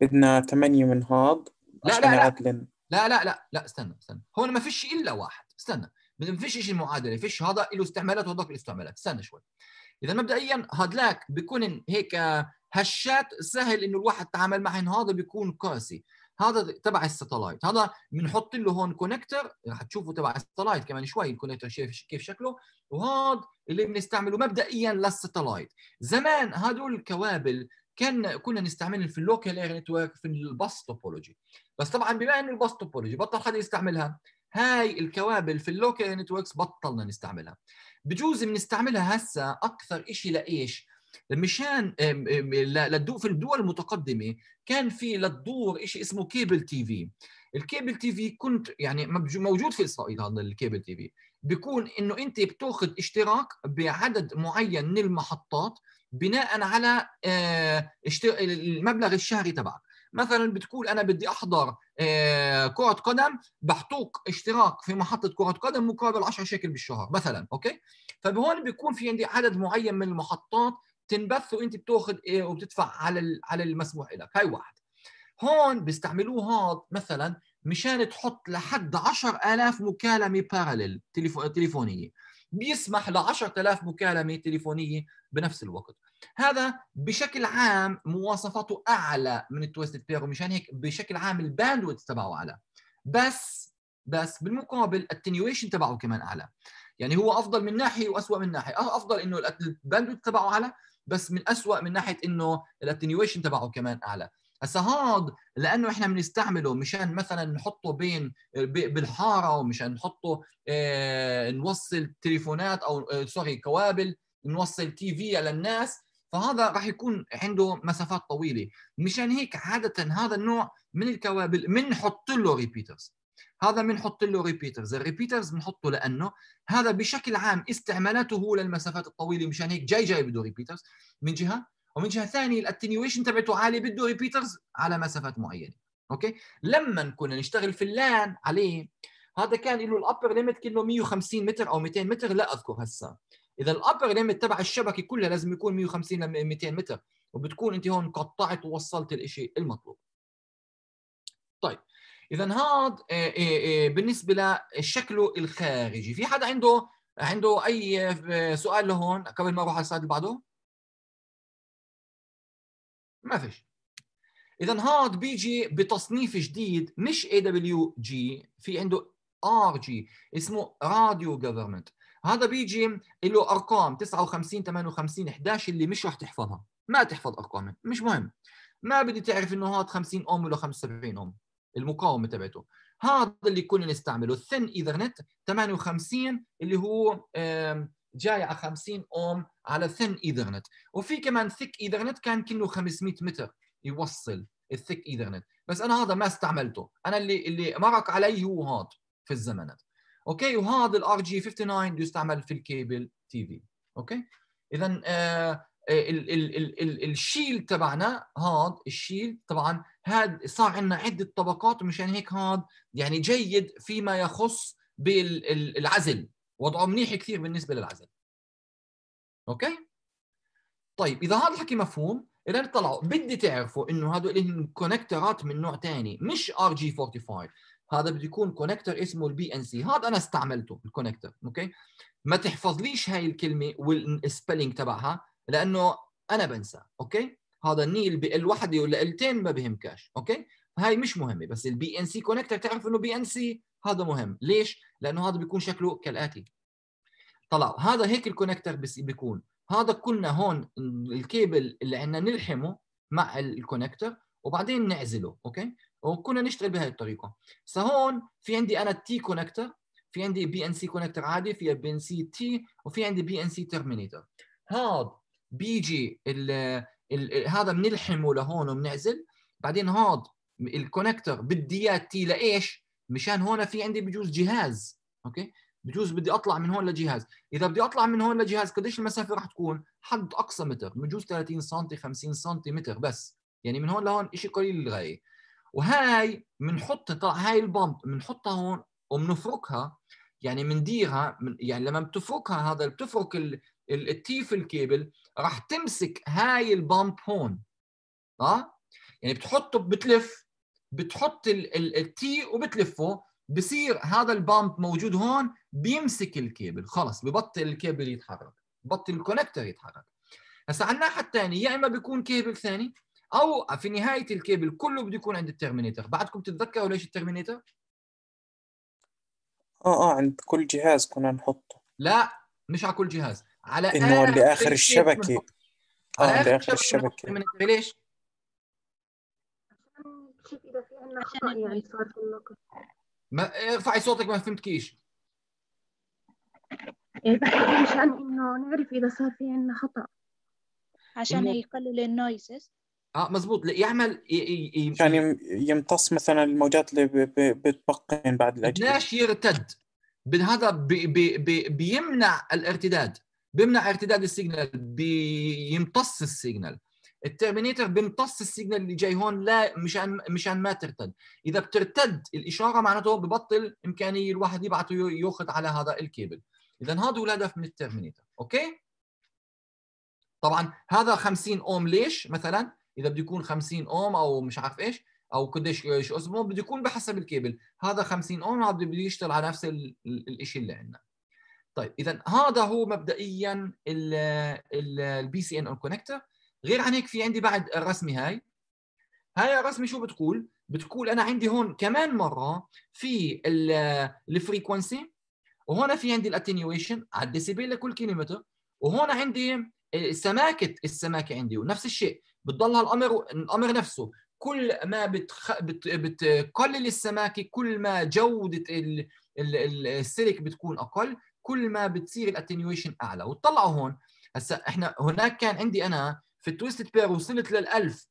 بدنا ثمانية من هاد لا، لا، لا. يعدلن لا لا لا لا استنى استنى. هون ما فيش إلا واحد استنى. ما فيش شيء معادلة فيش هذا له استعمالات وهذاك له استعمالات. استنى شوي. إذا مبدئيا هدلاك بيكون هيك هشات سهل إنه الواحد يتعامل معهن هذا بيكون قاسي. هذا تبع ال satellite هذا بنحط له هون connector رح تشوفوا تبع ال satellite كمان شوي ال connector شايف كيف شكله. وهذا اللي بنستعمله مبدئيا لل satellite زمان هدول الكوابل كان كنا نستعملهم في ال local area network في ال bus topology. بس طبعا بما إنه ال bus topology بطل حدا يستعملها. هاي الكوابل في ال local networks بطلنا نستعملها. بجوز بنستعملها هسه أكثر شيء لإيش؟ مشان في الدول المتقدمة كان في للدور شيء اسمه cable TV. ال cable TV كنت يعني موجود في إسرائيل هذا ال cable TV. بيكون إنه أنت بتأخذ اشتراك بعدد معين من المحطات بناء على آه، المبلغ الشهري تبعك. مثلا بتقول أنا بدي أحضر آه، كرة قدم بحطوك اشتراك في محطة كرة قدم مقابل 10 شيكل بالشهر مثلا أوكي؟ فهون بيكون في عندي عدد معين من المحطات تنبث وانت بتاخذ إيه وبتدفع على على المسموح لك هاي واحد. هون بيستعملوه هاد مثلا مشان تحط لحد 10000 مكالمة parallel تليفو- تليفونية. بيسمح ل 10000 مكالمة تليفونية بنفس الوقت. هذا بشكل عام مواصفاته أعلى من ال twisted pair ومشان هيك بشكل عام ال bandwidth تبعه أعلى. بس بس بالمقابل ال attenuation تبعه كمان أعلى. يعني هو أفضل من ناحية واسوء من ناحية. أفضل إنه ال bandwidth تبعه أعلى بس من اسوء من ناحية إنه ال attenuation تبعه كمان أعلى. هسا هاد لأنه إحنا بنستعمله مشان مثلا نحطه بين بالحارة ومشان نحطه آه، نوصل تليفونات أو آه، sorry كوابل نوصل TV للناس فهذا راح يكون عنده مسافات طويلة. مشان هيك عادة هذا النوع من الكوابل بنحط له repeaters هذا بنحط له repeaters ال repeaters بنحطه لأنه هذا بشكل عام استعمالاته هو للمسافات الطويلة مشان هيك جاي جاي بده repeaters من جهة؟ ومن جهة ثانية ال attenuation تبعته عالي بده repeaters على مسافات معينة. أوكي؟ لما كنا نشتغل في ال LAN عليه هذا كان له ال upper limit كله 150 متر أو 200 متر. لا أذكر هسه إذا ال upper limit تبع الشبكة كلها لازم يكون 150 ل 200 متر وبتكون أنت هون قطعت ووصلت الشيء المطلوب. طيب. إذا هذا بالنسبة لشكله الخارجي في حدا عنده عنده أي آه، سؤال لهون قبل ما أروح على ال slide اللي بعده؟ ما فيش. إذا هاد بيجي بتصنيف جديد مش AWG في عنده RG اسمه radio government هذا بيجي له أرقام 59 58 11 اللي مش راح تحفظها. ما تحفظ ارقامها مش مهم. ما بدي تعرف إنه هاد 50 أوم ولا 75 أوم. المقاومة تبعته. هذا اللي كنا نستعمله. ال thin Ethernet 58 اللي هو جاي على 50 أوم على thin Ethernet وفي كمان thick Ethernet كان كله 500 متر يوصل ال thick Ethernet بس أنا هذا ما استعملته. أنا اللي اللي مرق علي هو هذا في الزمانات أوكي؟ وهذا ال RG 59 بده يستعمل في ال cable TV أوكي؟ اذا آه ال shield تبعنا هذا ال shield طبعا هذا صار عندنا عدة طبقات ومشان هيك هذا يعني جيد فيما يخص بالعزل وضعه منيح كثير بالنسبة للعزل. أوكي؟ طيب إذا هذا الحكي مفهوم إذا طلعوا بدي تعرفوا إنه هدول connectorات من نوع ثاني مش RJ 45 هذا بده يكون connector اسمه ال BNC هذا أنا استعملته ال connector أوكي؟ ما تحفظليش هاي الكلمة وال spelling تبعها. لأنه أنا بنسى أوكي؟ هذا ال Neill بال وحده ولا التين ما بهمكاش أوكي؟ هاي مش مهمة بس ال BNC connector تعرف إنه BNC هذا مهم. ليش؟ لأنه هذا بيكون شكله كالآتي. طلع هذا هيك ال connector بيكون. هذا كنا هون الكيبل اللي عندنا نلحمه مع ال connector وبعدين نعزله أوكي؟ وكنا نشتغل بهي الطريقة. فهون في عندي أنا ال T connector في عندي BNC connector عادي في BNC T وفي عندي BNC terminator هذا بيجي ال ال هذا بنلحمه لهون وبنعزل بعدين هذا ال connector بدي إياه T لإيش؟ مشان هون في عندي بجوز جهاز أوكي؟ بجوز بدي أطلع من هون لجهاز. إذا بدي أطلع من هون لجهاز قديش المسافة راح تكون؟ حد أقصى متر بجوز 30 سم 50 سم بس. يعني من هون لهون شيء قليل للغاية. وهاي بنحط هاي البامب بنحطها هون وبنفركها يعني بنديرها من يعني لما بتفركها هذا بتفرك ال T في الكيبل راح تمسك هاي البامب هون آه؟ يعني بتحطه بتلف بتحط ال T وبتلفه بصير هذا البامب موجود هون بيمسك الكيبل خلص ببطل الكيبل يتحرك ببطل ال connector يتحرك. هسا على الناحية الثانية يا إما بيكون كيبل ثاني أو في نهاية الكيبل كله بده يكون عند ال terminator. بعدكم تتذكروا ليش ال terminator؟ آه آه عند كل جهاز كنا نحطه. لا مش على كل جهاز. على إنه لآخر الكيبل الشبكة. آه على لآخر الشبكة الشبكة. بنحط terminator. ليش؟ نشوف إذا في عندنا عشان يعني. صار في النقل ما ارفعي صوتك ما فهمتكيش. يعني بحكي مشان إنه نعرف إذا صار في عندنا خطأ. عشان إنه- يقلل ال noises آه مزبوط. لا، يعمل ي- ي- ي- عشان يم- يمتص مثلا الموجات اللي ب- ب- بتبقين بعد الأجهزة. بدناش يرتد. هذا بي بي بي بيمنع الارتداد. بيمنع ارتداد السيجنال بيمتص السيجنال. الترمينيتر بيمتص السيجنال اللي جاي هون لا مشان مشان ما ترتد. إذا بترتد الإشارة معناته ببطل إمكانية الواحد يبعثه ياخذ على هذا الكيبل. إذا هذا هو الهدف من terminator. okay؟ طبعا هذا 50 أوم ليش؟ مثلا إذا بده يكون 50 أوم أو مش عارف إيش أو قديش شو اسمه بده يكون بحسب الكيبل. هذا 50 أوم بده يشتغل على نفس ال- ال- الشيء اللي عندنا. طيب اذا هذا هو مبدئيا ال BNC connector غير عن هيك في عندي بعد الرسمه هاي. هاي الرسمه شو بتقول؟ بتقول أنا عندي هون كمان مرة في ال frequency وهون في عندي ال attenuation على الديسيبل لكل كيلومتر وهون عندي سماكه السماكة عندي ونفس الشيء. بتضلها الامر الأمر نفسه. كل ما بتخ... بت... بتقلل السماكة كل ما جودة. ال... ال- السلك بتكون أقل كل ما بتصير ال attenuation أعلى. وتطلعوا هون. هسا إحنا هناك كان عندي أنا في ال twisted pair وصلت لل1000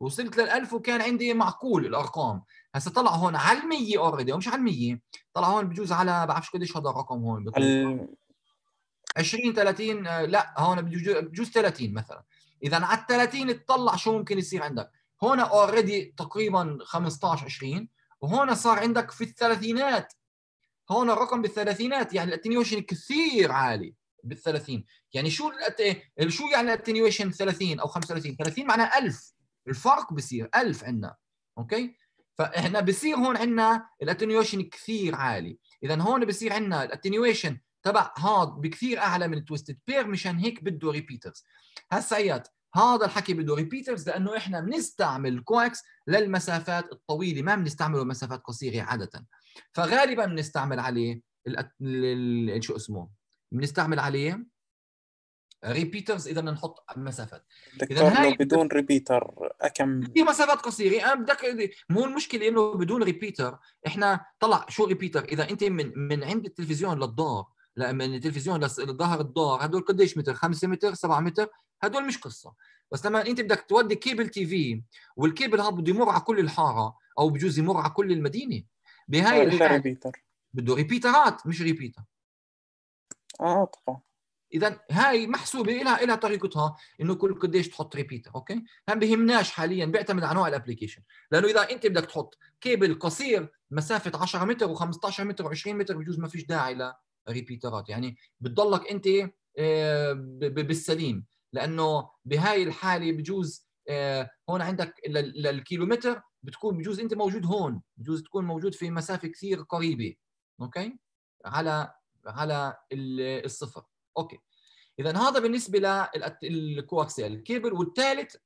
وصلت لل1000 وكان عندي معقول الأرقام. هسا طلع هون على ال100 already مش على ال100 طلع هون بجوز على بعرفش قديش هذا الرقم هون بطلع. ال... 20 30 آه، لا هون بجوز بجوز 30 مثلا. إذا على ال 30 تطلع شو ممكن يصير عندك؟ هون already تقريبا 15 20 وهون صار عندك في الثلاثينات. هون الرقم بالثلاثينات يعني ال attenuation كثير عالي بال30 يعني شو الأت... شو يعني ال attenuation 30 أو 35 30 معناها 1000 الفرق بصير 1000 عندنا okay؟ فإحنا بصير هون عندنا ال attenuation كثير عالي. اذا هون بصير عندنا ال attenuation تبع هذا بكثير أعلى من ال twisted pair مشان هيك بده repeaters هسا ايات هذا الحكي بده repeaters لأنه إحنا بنستعمل coax للمسافات الطويلة. ما بنستعمله مسافات قصيرة عادة. فغالبا بنستعمل عليه ال- ال- ال- شو اسمه؟ بنستعمل عليه repeaters إذا نحط مسافات. دكتور هاي- بدون repeater اكم في مسافات قصيرة. أنا بدك مو المشكلة إنه بدون repeater إحنا طلع شو repeater إذا أنت من من عند التلفزيون للدار لا من التلفزيون لظهر الدار هدول قديش متر؟ 5 متر؟ 7 متر؟ هدول مش قصة. بس لما أنت بدك تودي cable TV والكيبل هذا بده يمر على كل الحارة أو بجوز يمر على كل المدينة. بهاي الحاله repeater بده ريبيترات مش repeater آه طبعا اذا هاي محسوبة لها لها طريقتها إنه كل قديش تحط repeater okay؟ هم بيهمناش حاليا بيعتمد على نوع ال application لأنه إذا أنت بدك تحط كيبل قصير مسافة 10 متر و15 متر و20 متر بجوز ما فيش داعي ل repeater ات يعني بتضلك أنت آه، بالسليم. لأنه بهاي الحالة بجوز آه، هون عندك لل- للكيلومتر بتكون بجوز أنت موجود هون بجوز تكون موجود في مسافة كثير قريبة okay؟ على على ال- الصفر. okay. اذا هذا بالنسبة لل coaxial ال cable والثالث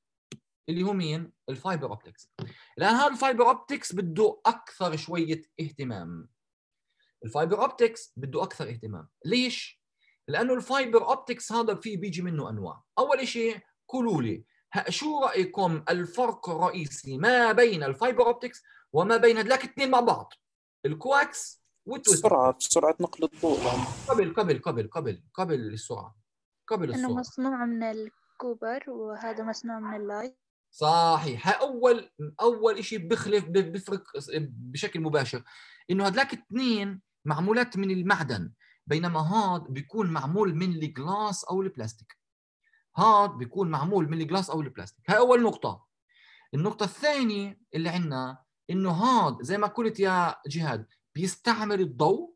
اللي هو مين؟ ال fiber optics. الآن هذا ال fiber optics بده أكثر شوية اهتمام. ال fiber optics بده أكثر اهتمام. ليش؟ لأنه ال fiber optics هذا فيه بيجي منه أنواع. أول شيء قولوا لي شو رأيكم الفرق الرئيسي ما بين ال fiber optics وما بين هدلاك الاثنين مع بعض؟ ال coax وال twisted. سرعة سرعة نقل الضوء. قبل قبل قبل قبل قبل السرعه قبل إنه السرعه مصنوع من ال copper وهذا مصنوع من ال light. صحيح. أول أول شيء بيخلف بيفرق بشكل مباشر. إنه هدلاك اثنين معمولات من المعدن بينما هاد بيكون معمول من ال glass أو البلاستيك. هاد بيكون معمول من ال glass أو البلاستيك. هاي أول نقطة. النقطة الثانية اللي عندنا إنه هاد زي ما قلت يا جهاد بيستعمل الضوء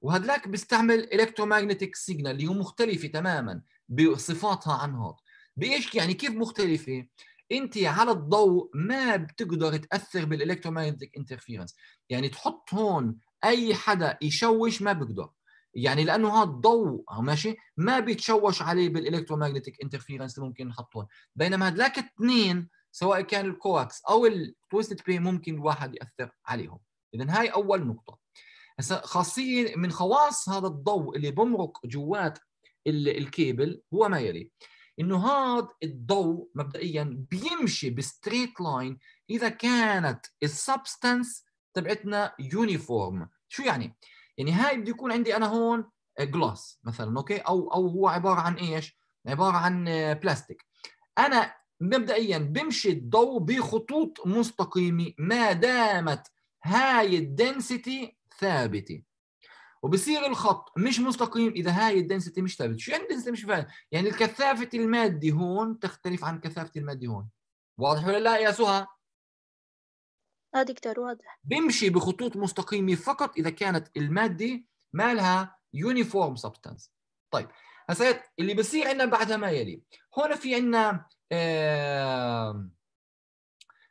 وهدلاك بيستعمل electromagnetic signal اللي هو مختلفة تماما بصفاتها عن هاد. بإيش يعني؟ كيف مختلفة؟ أنت على الضوء ما بتقدر تأثر بال electromagnetic interference يعني تحط هون أي حدا يشوش ما بيقدر يعني لأنه هذا الضوء ماشي؟ ما بيتشوش عليه بال electromagnetic interference اللي ممكن نحطهم بينما هدلاك اثنين سواء كان ال coax أو ال twisted pair ممكن الواحد يأثر عليهم. اذا هاي أول نقطة. هسا خاصية من خواص هذا الضوء اللي بمرق جوات ال- الكيبل هو ما يلي. إنه هذا الضوء مبدئيا بيمشي ب straight line إذا كانت ال substance تبعتنا uniform شو يعني؟ يعني هاي بده يكون عندي أنا هون glass مثلا okay؟ أو أو هو عبارة عن إيش؟ عبارة عن آه، بلاستيك. أنا مبدئيا بمشي الضوء بخطوط مستقيمة ما دامت هاي ال density ثابتة. وبصير الخط مش مستقيم إذا هاي ال density مش ثابتة. شو يعني ال density مش فاهم يعني الكثافة المادي هون تختلف عن كثافة المادي هون. واضح ولا لا يا سهى؟ آه دكتور واضح. بيمشي بخطوط مستقيمة فقط إذا كانت المادة ما لها uniform substance طيب هسا اللي بصير عندنا بعدها ما يلي. هون في عندنا آه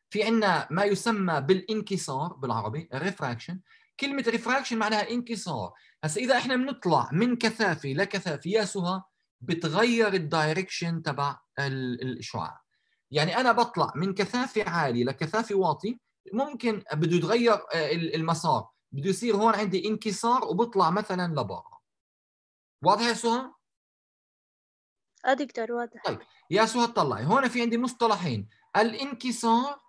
في عندنا ما يسمى بالانكسار بالعربي refraction كلمة refraction معناها انكسار. هسا إذا إحنا بنطلع من كثافة لكثافة يا سهى بتغير ال direction تبع ال- الشعاع يعني أنا بطلع من كثافة عالية لكثافة واطي ممكن بده يتغير آه، ال- المسار. بده يصير هون عندي انكسار وبطلع مثلا لبرا. واضح يا سهى آه دكتور واضح. طيب. يا سهى طلعي. هون في عندي مصطلحين. الانكسار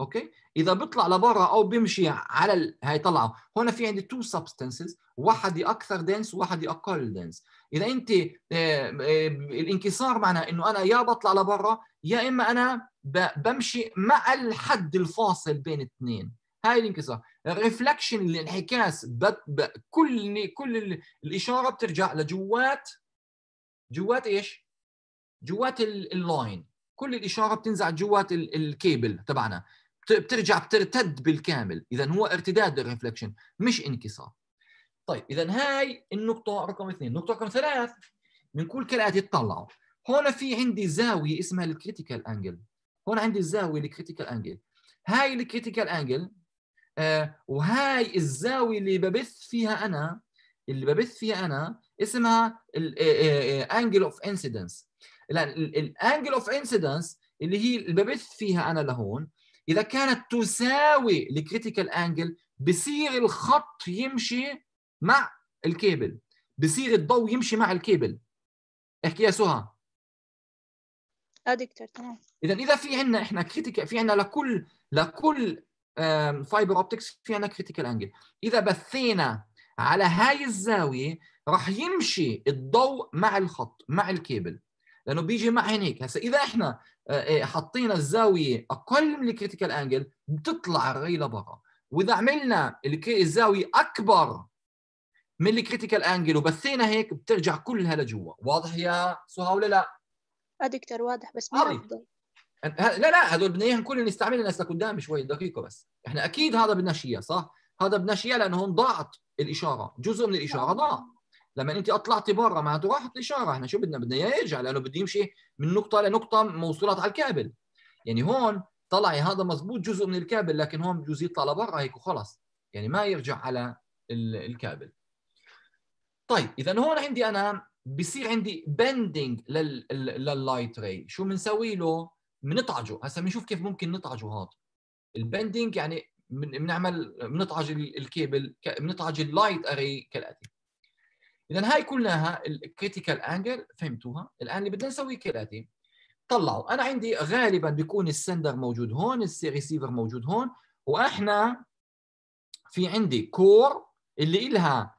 أوكي؟ إذا بيطلع لبرا أو بيمشي على ال... هاي طلعوا. هون في عندي two substances واحد أكثر dense وواحد أقل dense إذا أنت آه، آه، الانكسار معناه إنه أنا يا بطلع لبرا يا إما أنا. بمشي مع الحد الفاصل بين اثنين. هاي الانكسار. ال reflection الانعكاس. كل كل ال- الإشارة بترجع لجوات. جوات إيش؟ جوات ال- ال line. كل الإشارة بترجع جوات ال- الكيبل تبعنا. بت- بترجع بترتد بالكامل. اذا هو ارتداد ال reflection مش انكسار. طيب اذا هاي النقطة رقم اثنين. النقطه رقم ثلاث بنقول كالاتي اطلعوا هون في عندي زاوية اسمها ال critical angle هون عندي الزاوية ال critical angle هاي ال critical angle آه وهاي الزاوية اللي ببث فيها أنا اللي ببث فيها أنا اسمها ال angle of incidence ال angle of incidence اللي هي اللي ببث فيها أنا لهون إذا كانت تساوي ال critical angle بصير الخط يمشي مع الكيبل. بصير الضوء يمشي مع الكيبل. احكي يا سهى. آه دكتور تمام. اذا إذا في عندنا إحنا critical في عندنا لكل لكل fiber optics في عندنا critical angle إذا بثينا على هاي الزاوية راح يمشي الضوء مع الخط مع الكيبل. لأنه بيجي مع هيك هسا إذا إحنا آه، آه، حطينا الزاوية أقل من ال critical angle بتطلع ال ray لبرا. وإذا عملنا الزاوية أكبر من الكريتيكال انجل وبثينا هيك بترجع كلها لجوا. واضح يا سهى ولا لا. آه دكتور واضح بس. مين أفضل؟ لا لا هذول بدنا إياهم كلهم نستعملهم هسه قدام شوي دقيقة بس. إحنا أكيد هذا بدنا اياه صح؟ هذا بدنا اياه لأنه هون ضاعت الإشارة جزء من الإشارة ضاع. لما أنت أطلعتي برا معناته راحت الإشارة إحنا شو بدنا؟ بدنا اياه يرجع لأنه بده يمشي من نقطة لنقطه موصولات على الكابل. يعني هون طلعي هذا مزبوط جزء من الكابل لكن هون بجوز يطلع لبرا هيك وخلص. يعني ما يرجع على ال- الكابل. طيب اذا هون عندي أنا بصير عندي bending لل light ray شو بنسوي له؟ بنطعجه هسه بنشوف كيف ممكن نطعجه هذا ال bending يعني بنعمل بنطعج ال- الكيبل بنطعج ال light ray كالاتي. إذا هاي كلها ال critical angle فهمتوها؟ الآن اللي بدنا نسويه كالاتي. طلعوا. أنا عندي غالبا بيكون ال sender موجود هون الريسيفر موجود هون وإحنا في عندي core اللي إلها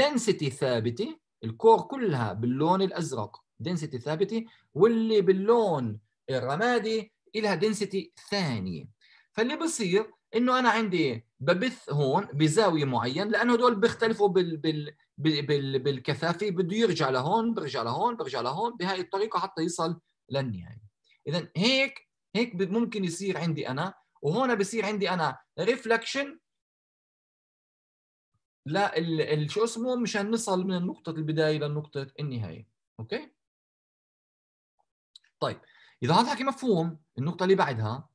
density ثابتة. ال core كلها باللون الأزرق. density ثابتة. واللي باللون الرمادي إلها density ثانية فاللي بصير إنه أنا عندي ببث هون بزاوية معين لأنه هدول بيختلفوا بال بال بال بالكثافة. بده يرجع لهون برجع لهون برجع لهون بهاي الطريقة حتى يصل للنهاية. اذا هيك هيك ممكن يصير عندي أنا. وهون بصير عندي أنا reflection لا شو اسمه؟ مشان نصل من نقطه البداية لنقطة النهاية. أوكي؟ طيب. إذا هذا الحكي مفهوم النقطة اللي بعدها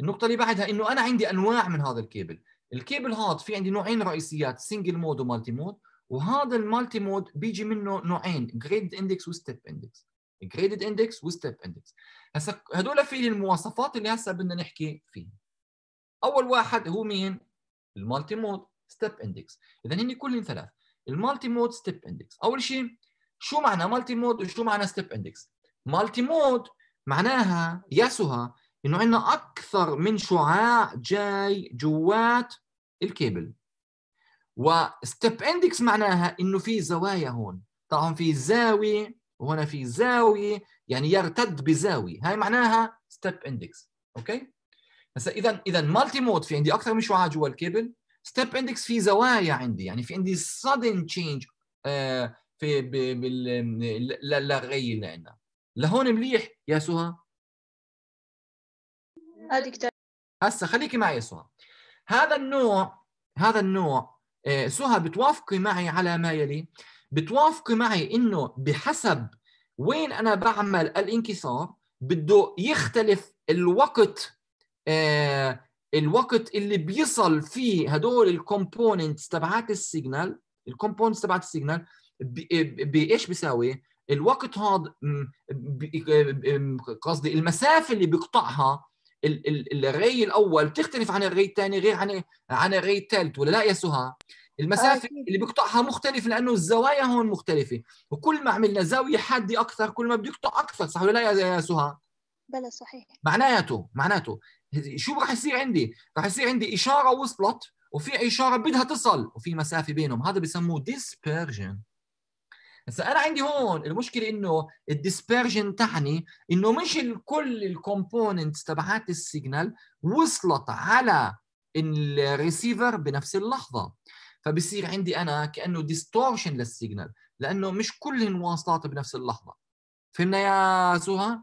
النقطة اللي بعدها إنه أنا عندي أنواع من هذا ال cable، ال cable هذا في عندي نوعين رئيسيات single mode و multi mode، وهذا ال multi mode بيجي منه نوعين graded index و step index. graded index و step index. هسا هدول في المواصفات اللي هسا بدنا نحكي فيها. أول واحد هو مين؟ ال multi mode step index، اذا هن كلهم ثلاث. ال multi mode step index، أول شيء شو معنى multi mode وشو معنى step index؟ multi mode معناها يا سهى إنه عندنا أكثر من شعاع جاي جوات الكيبل. و step index معناها إنه في زوايا هون. طبعا في زاوية وهنا في زاوية يعني يرتد بزاوية. هاي معناها step index أوكي؟ هسا اذا اذا multi mode في عندي أكثر من شعاع جوا ال cable. step index في زوايا عندي. يعني في عندي change آه في للغي اللي عندنا لهون مليح يا سهى دكتور هسه خليكي معي يا سهى هذا النوع هذا النوع آه، سهى بتوافقي معي على ما يلي؟ بتوافقي معي إنه بحسب وين أنا بعمل الانكسار بده يختلف الوقت آه الوقت اللي بيصل فيه هدول ال components تبعات ال signal ال components تبعات ال signal بإيش بيساوي؟ الوقت هذا قصدي المسافة اللي بيقطعها الري الأول بتختلف عن الري الثاني غير عن عن الري الثالث ولا لا يا سهى؟ المسافة آه اللي بيقطعها مختلف لأنه الزوايا هون مختلفة وكل ما عملنا زاوية حادة أكثر كل ما بده يقطع أكثر صح ولا لا يا سهى؟ بلا صحيح معناته معناته شو راح يصير عندي؟ راح يصير عندي إشارة وصلت وفي إشارة بدها تصل وفي مسافة بينهم هذا بسموه dispersion هسا أنا عندي هون المشكلة إنه الديسبرجن تعني إنه مش كل ال components تبعات ال signal وصلت على الريسيفر بنفس اللحظة. فبصير عندي أنا كأنه distortion لل signal لأنه مش كلهن واصلات بنفس اللحظة. فهمنا يا سهى؟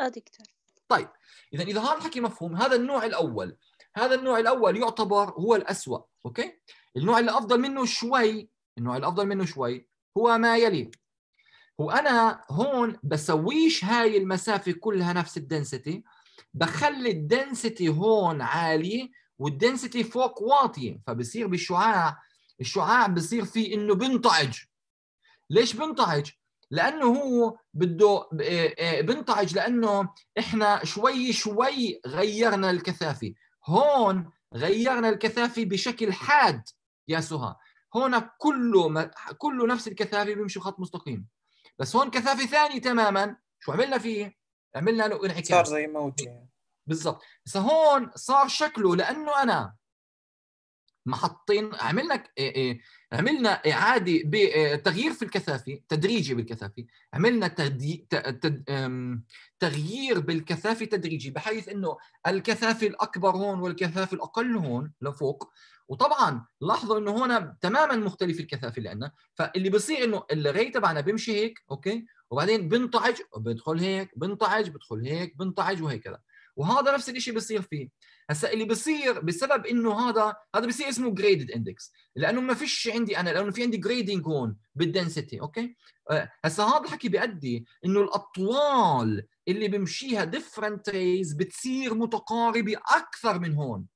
آه دكتور. طيب اذا إذا هذا الحكي مفهوم هذا النوع الأول. هذا النوع الأول يعتبر هو الاسوء أوكي؟ النوع اللي افضل منه شوي النوع الأفضل منه شوي. هو ما يلي. هو أنا هون بسويش هاي المسافة كلها نفس ال density بخلي ال density هون عالية وال density فوق واطية فبصير بالشعاع الشعاع بصير فيه إنه بنطعج ليش بنطعج لأنه هو بده آه، آه، بنطعج لأنه إحنا شوي شوي غيرنا الكثافة. هون غيرنا الكثافة بشكل حاد يا سهى هون كله كله نفس الكثافة بيمشي بخط مستقيم. بس هون كثافة ثانية تماما شو عملنا فيه؟ عملنا له انعكاس. صار زي موجه بالضبط. بس هون صار شكله لأنه أنا محطين عملنا إيه، إيه، عملنا إعادة بتغيير في الكثافة تدريجي بالكثافة. عملنا تدي... تغيير بالكثافة تدريجي بحيث إنه الكثافة الأكبر هون والكثافة الأقل هون لفوق وطبعا لاحظوا إنه هون تماما مختلف الكثافة اللي عندنا فاللي بصير إنه ال ray تبعنا بيمشي هيك أوكي؟ وبعدين بنطعج بدخل هيك بنطعج بدخل هيك بنطعج وهكذا وهذا نفس الشيء بصير فيه. هسا اللي بصير بسبب إنه هذا هذا بصير اسمه graded index لأنه ما فيش عندي أنا لأنه في عندي grading هون بال density okay؟ آه، هسا هذا الحكي بيؤدي إنه الأطوال اللي بمشيها different rays بتصير متقاربة أكثر من هون.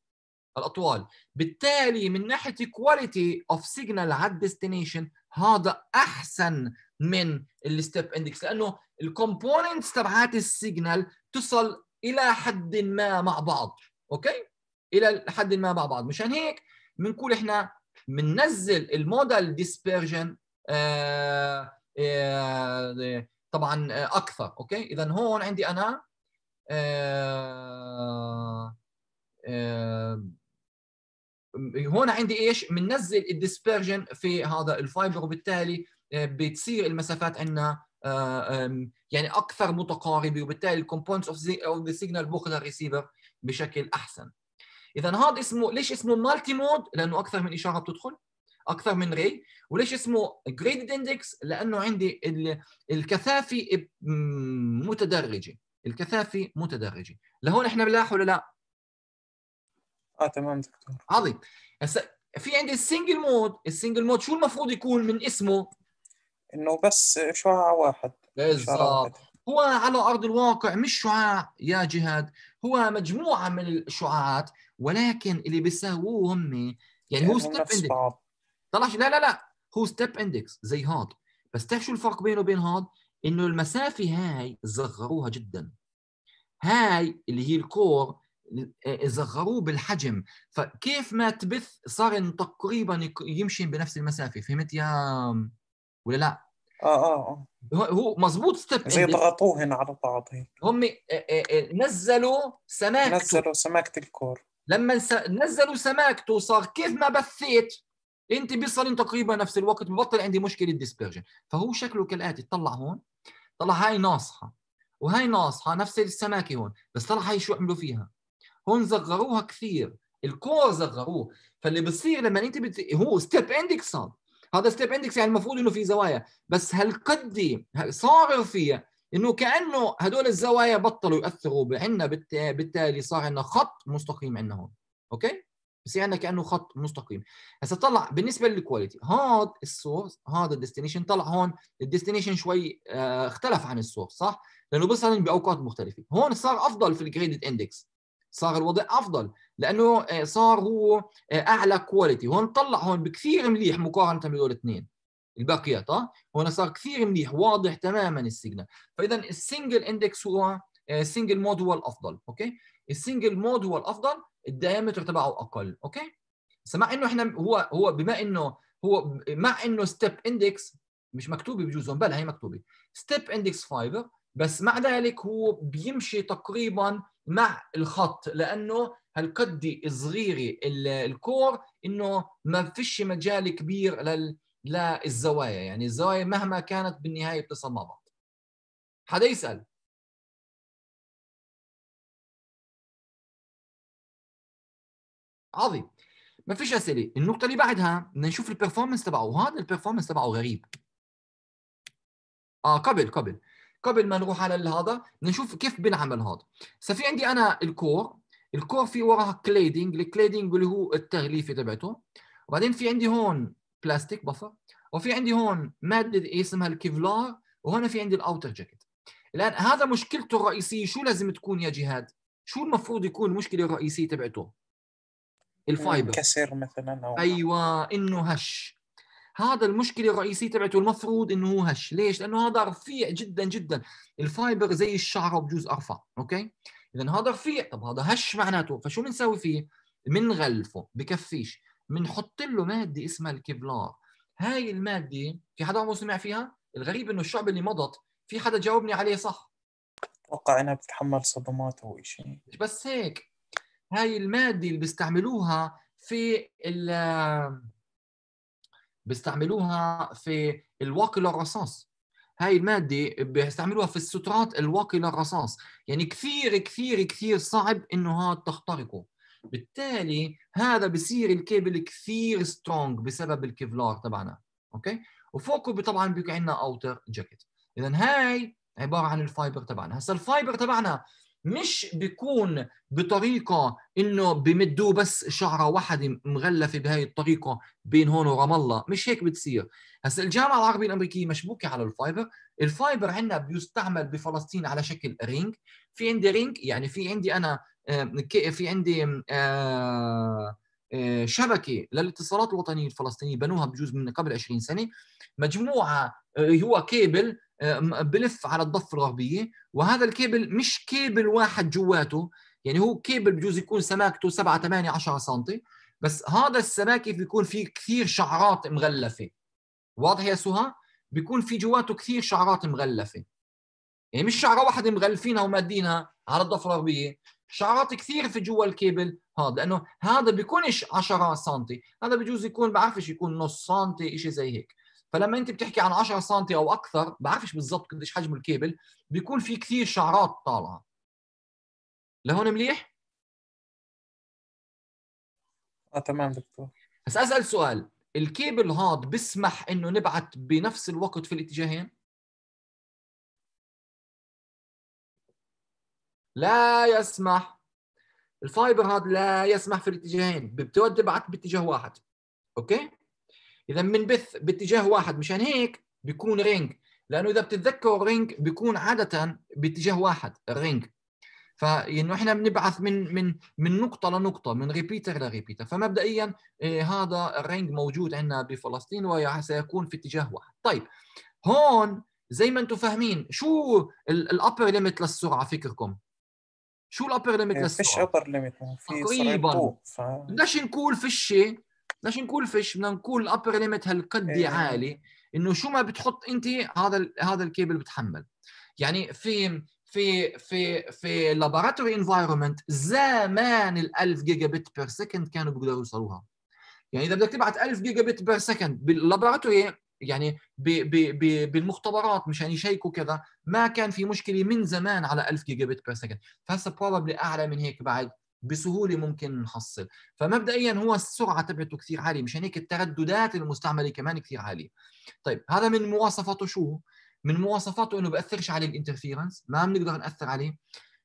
الأطوال. بالتالي من ناحية quality of signal على ال destination هذا أحسن من ال step index لأنه ال components تبعات ال signal تصل إلى حد ما مع بعض. okay؟ إلى حد ما مع بعض. مشان هيك بنقول إحنا بننزل ال modal dispersion آه، آه، طبعا أكثر. okay؟ اذا هون عندي أنا آه، آه، هون عندي إيش؟ بننزل ال dispersion في هذا ال fiber وبالتالي آه، بتصير المسافات عندنا آه، يعني أكثر متقاربة وبالتالي ال components of the signal بوصل للريسيفر بشكل أحسن. اذا هذا اسمه ليش اسمه multimode لأنه أكثر من إشارة بتدخل أكثر من ray وليش اسمه graded index لأنه عندي ال- الكثافة متدرجة الكثافة متدرجة. لهون إحنا بنلاحظ ولا لا؟ آه تمام دكتور. عظيم. هسا في عندي ال single mode ال single mode شو المفروض يكون؟ من اسمه؟ إنه بس شعاع واحد. بالضبط. هو على أرض الواقع مش شعاع يا جهاد. هو مجموعة من الشعاعات ولكن اللي بيساووه هم يعني هو step index طلعش؟ لا لا لا. هو step index زي هاد. بس تعرف شو الفرق بينه وبين هاد؟ إنه المسافة هاي صغروها جدا. هاي اللي هي ال core صغروه بالحجم فكيف ما تبث صار تقريبا يمشي بنفس المسافة فهمت يا ولا لا؟ آه آه آه. هو- مزبوط step زي ضغطوهن على بعض. هيك هم نزلوا سماكته. نزلوا سماكة ال core. لما نزلوا سماكته صار كيف ما بثيت أنت بيصل تقريبا نفس الوقت ببطل عندي مشكلة dispersion فهو شكله كالآتي طلع هون طلع هاي ناصحة وهاي ناصحة نفس السماكة هون بس طلع هاي شو عملوا فيها؟ هون صغروها كثير. ال core صغروه فاللي بصير لما انت بت... هو step index هذا step index يعني المفروض إنه في زوايا. بس هالقد صار فيها إنه كأنه هدول الزوايا بطلوا يأثروا عندنا بالت... بالتالي صار عندنا خط مستقيم عندنا هون. okay؟ بصير عندنا كأنه خط مستقيم. هسه طلع بالنسبة لل quality هذا ال source هذا ال destination طلع هون. ال destination شوي آه اختلف عن ال source صح؟ لأنه بيصل بأوقات مختلفة. هون صار أفضل في ال graded index صار الوضع أفضل لأنه آه، صار هو آه، أعلى quality هون طلع هون بكثير مليح مقارنة بهدول الاثنين الباقيات آه؟ هون صار كثير مليح واضح تماما ال signal. فاذا ال single index هو ال single mode هو الأفضل okay؟ ال single mode هو الأفضل ال diameter تبعه أقل okay؟ بس مع إنه إحنا هو هو بما إنه هو مع إنه step index مش مكتوبة بجوز بلا هي مكتوبة. step index fiber بس مع ذلك هو بيمشي تقريبا مع الخط لأنه هالقد صغيره ال- ال core إنه ما فيش مجال كبير لل للزوايا. يعني الزوايا مهما كانت بالنهاية بتصل مع بعض. حدا يسأل؟ عظيم. ما فيش أسئلة. النقطة اللي بعدها بدنا نشوف ال performance تبعه. وهذا ال performance تبعه غريب. آه قبل قبل. قبل ما نروح على هذا نشوف كيف بنعمل هذا. هسه في عندي أنا ال core. ال core في وراها cladding ال cladding اللي هو التغليفة تبعته. وبعدين في عندي هون plastic buffer وفي عندي هون مادة اسمها ال Kevlar. وهنا في عندي ال outer jacket الآن هذا مشكلته الرئيسية. شو لازم تكون يا جهاد؟ شو المفروض يكون المشكلة الرئيسية تبعته؟ ال fiber كسر مثلا أو أيوه إنه هش. هذا المشكلة الرئيسية تبعته المفروض إنه هو هش. ليش؟ لأنه هذا رفيع جدا جدا. ال fiber زي الشعرة بجوز أرفع okay؟ اذا هذا رفيع. طب هذا هش معناته. فشو بنسوي فيه؟ بنغلفه بكفيش. بنحط له مادة اسمها الكيفلار. هاي المادة في حدا عمره سمع فيها؟ الغريب إنه الشعب اللي مضت في حدا جاوبني عليه صح. أتوقع إنها بتتحمل صدمات أو شيء مش بس هيك. هاي المادة اللي بيستعملوها في بيستعملوها في الواقي للرصاص. هاي المادة بيستعملوها في السترات الواقي للرصاص. يعني كثير كثير كثير صعب إنه هذا تخترقه. بالتالي هذا بصير الكيبل كثير strong بسبب ال Kevlar تبعنا. okay؟ وفوقه طبعا بيكون عندنا outer jacket اذا هاي عبارة عن ال fiber تبعنا. هسا ال fiber تبعنا مش بيكون بطريقة إنه بمدوه بس شعره واحدة مغلفه بهاي الطريقة بين هون ورام الله. مش هيك بتصير. هسا الجامعة العربية الأمريكية مشبوكة على ال fiber. ال fiber عندنا بيستعمل بفلسطين على شكل ring. في عندي ring يعني في عندي أنا آه، في عندي آه، آه، شبكة للاتصالات الوطنية الفلسطينية بنوها بجوز من قبل 20 سنة. مجموعة هو كيبل بلف على الضفه الغربية وهذا الكيبل مش كيبل واحد جواته يعني هو كيبل بجوز يكون سماكته 7 8 10 سم بس هذا السماكة بيكون فيه كثير شعرات مغلفة. واضح يا سهى بيكون في جواته كثير شعرات مغلفة. يعني مش شعرة واحدة مغلفينها ومادينها على الضفه الغربية شعرات كثير في جوا الكيبل هذا لأنه هذا بيكونش 10 سم هذا بجوز يكون بعرفش يكون نص سم شيء زي هيك. فلما انت بتحكي عن 10 سم أو أكثر بعرفش بالضبط قديش حجم الكيبل بيكون في كثير شعرات طالعة. لهون مليح؟ آه تمام دكتور. بس أسأل سؤال الكيبل هاد بيسمح إنه نبعث بنفس الوقت في الاتجاهين؟ لا يسمح. ال fiber هذا لا يسمح في الاتجاهين. بتود تبعث باتجاه واحد. أوكي؟ إذا بنبث باتجاه واحد مشان هيك بيكون ring. لأنه إذا بتتذكروا ال ring بيكون عادة باتجاه واحد ال ring. فانه إحنا بنبعث من من من نقطة لنقطة من repeater ل repeater فمبدئيا إيه هذا ال ring موجود عندنا بفلسطين وسيكون في اتجاه واحد. طيب هون زي ما أنتم فاهمين شو ال upper limit للسرعة فكركم؟ شو ال upper limit يعني فيش للسرعة؟ upper limit في تقريباً. بدناش نقول فيش بدناش نقول فيش بدنا نقول ال upper limit هالقد إيه. عالي إنه شو ما بتحط أنت هذا هذا الكيبل بتحمل. يعني في في في في ال laboratory environment زمان ال 1000 gigabit per second كانوا بيقدروا يوصلوها. يعني إذا بدك تبعت 1000 gigabit per second بال laboratory يعني ب ب ب بالمختبرات مشان يشيكوا كذا ما كان في مشكلة من زمان على 1000 gigabit per second فهسه probably أعلى من هيك بعد. بسهولة ممكن نحصل. فمبدئيا هو السرعة تبعته كثير عالية مشان هيك الترددات المستعملة كمان كثير عالية. طيب هذا من مواصفاته شو من مواصفاته إنه بأثرش على ال interference ما بنقدر نأثر عليه.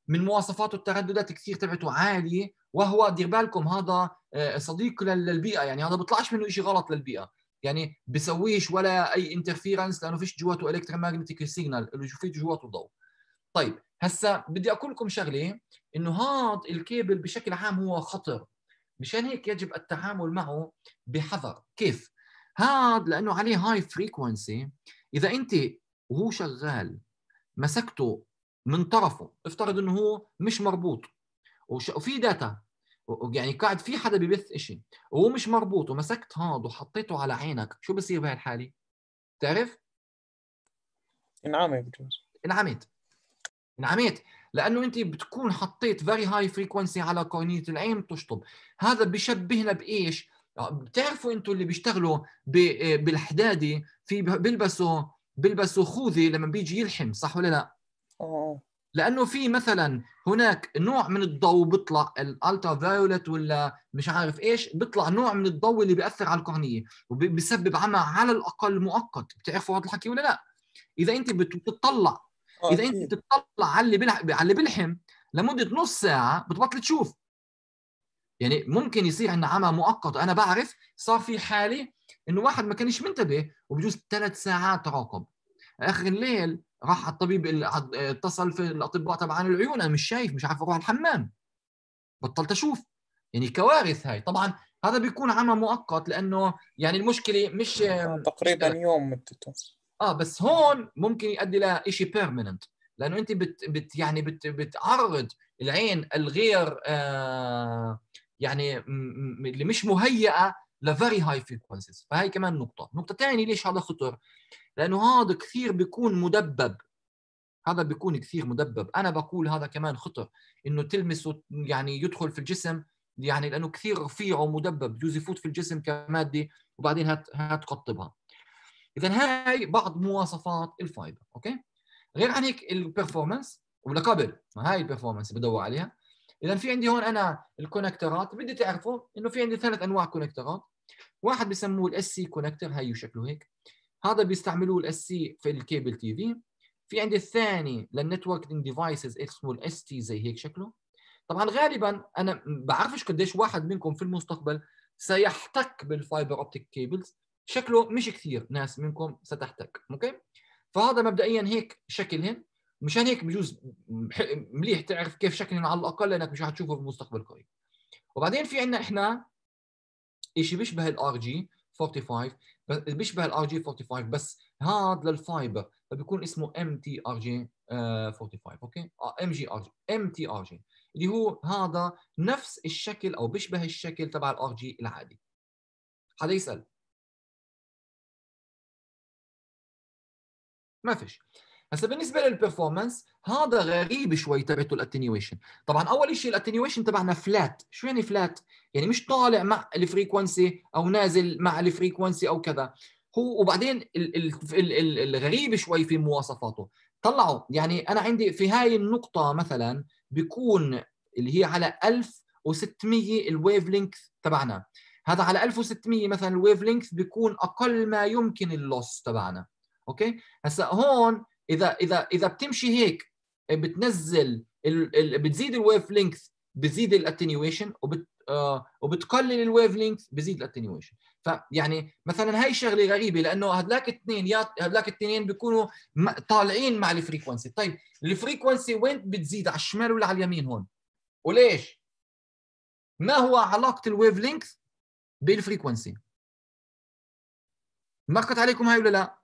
من مواصفاته الترددات كثير تبعته عالية وهو دير بالكم هذا آه، صديق لل- للبيئة. يعني هذا بيطلعش منه شيء غلط للبيئة. يعني بسويش ولا أي interference لأنه فيش جواته electromagnetic signal اللي في جواته ضوء. طيب هسا بدي أقول لكم شغلة إنه هذا الكيبل بشكل عام هو خطر. مشان هيك يجب التعامل معه بحذر. كيف؟ هذا لأنه عليه high frequency إذا أنت وهو شغال مسكته من طرفه افترض إنه هو مش مربوط وفي data يعني قاعد في حدا ببث إشي وهو مش مربوط ومسكت هذا وحطيته على عينك شو بصير بهالحالة الحالة؟ تعرف؟ انعامة بجوز انعميت انعميت لأنه أنت بتكون حطيت very high frequency على قرنيه العين بتشطب. هذا بشبهنا بإيش؟ بتعرفوا أنتم اللي بيشتغلوا بالحداده في بيلبسوا بيلبسوا خوذه لما بيجي يلحم صح ولا لا؟ آه. لأنه في مثلا هناك نوع من الضوء بيطلع الالترا فايولت ولا مش عارف إيش بيطلع نوع من الضوء اللي بيأثر على القرنيه وبيسبب عمى على الأقل مؤقت. بتعرفوا هذا الحكي ولا لا؟ إذا أنت بت- بتطلع آه، إذا أنت أكيد. بتطلع على اللي بلح... على اللي بلحم لمدة نص ساعة بتبطل تشوف. يعني ممكن يصير عندنا عمى مؤقت أنا بعرف صار في حالة إنه واحد ما كانش منتبه وبجوز ثلاث ساعات تراقب آخر الليل راح على الطبيب اتصل في الأطباء تبعان العيون أنا مش شايف مش عارف أروح الحمام. بطلت أشوف. يعني كوارث هاي. طبعا هذا بيكون عمى مؤقت لأنه يعني المشكلة مش آه، تقريبا يوم مدته. آه بس هون ممكن يؤدي لشيء permanent لأنه أنت بت, بت يعني بت بتعرض العين الغير آه يعني اللي مش مهيئة ل very high frequencies فهي كمان نقطة. نقطة ثانية ليش هذا خطر؟ لأنه هذا كثير بيكون مدبب. هذا بيكون كثير مدبب. أنا بقول هذا كمان خطر. إنه تلمسه يعني يدخل في الجسم يعني لأنه كثير رفيع ومدبب. بجوز يفوت في الجسم كمادة وبعدين هات هتقطبها إذا هاي بعض مواصفات ال fiber أوكي؟ غير عن هيك ال performance ولا قبل ما هاي ال performance بدور عليها. إذا في عندي هون أنا ال connectorات بدي تعرفوا إنه في عندي ثلاث أنواع connectorات. واحد بسموه ال SC connector هاي شكله هيك. هذا بيستعملوه ال SC في ال cable TV في عندي الثاني لل networking devices اسمه ال ST زي هيك شكله. طبعا غالبا أنا بعرفش قديش واحد منكم في المستقبل سيحتك بال fiber optic cables شكله مش كثير ناس منكم ستحتك أوكي؟ فهذا مبدئيا هيك شكلهن مشان هيك بجوز مليح تعرف كيف شكلهن على الأقل لانك مش حتشوفه في المستقبل قريب. وبعدين في عندنا إحنا شيء بيشبه ال RJ 45 بس- بيشبه ال RJ 45 بس هذا لل fiber فبيكون اسمه MT-RJ 45 أوكي؟ إم جي آر جي إم تي آر جي اللي هو هذا نفس الشكل أو بيشبه الشكل تبع ال RJ العادي. حدا يسأل؟ ما فيش. هسا بالنسبة لل performance هذا غريب شوي تبعته ال attenuation طبعا أول شيء ال attenuation تبعنا flat شو يعني flat يعني مش طالع مع ال frequency أو نازل مع ال frequency أو كذا. هو وبعدين ال ال ال ال الغريب شوي في مواصفاته. طلعوا يعني أنا عندي في هاي النقطة مثلا بيكون اللي هي على 1600 ال wavelength تبعنا. هذا على 1600 مثلا ال wavelength بيكون أقل ما يمكن ال loss تبعنا. أوكي؟ هسا هون إذا إذا إذا بتمشي هيك بتنزل ال ال بتزيد ال wavelength بزيد ال attenuation وبت آه وبتقلل ال wavelength بزيد ال attenuation فيعني مثلا هاي شغلة غريبة لأنه هذلاك الاثنين يا هذلاك الاثنين بيكونوا طالعين مع ال frequency طيب ال frequency وين بتزيد؟ على الشمال ولا على اليمين هون؟ وليش؟ ما هو علاقة الويف لينث بالفريكونسي مرقت عليكم هاي ولا لا؟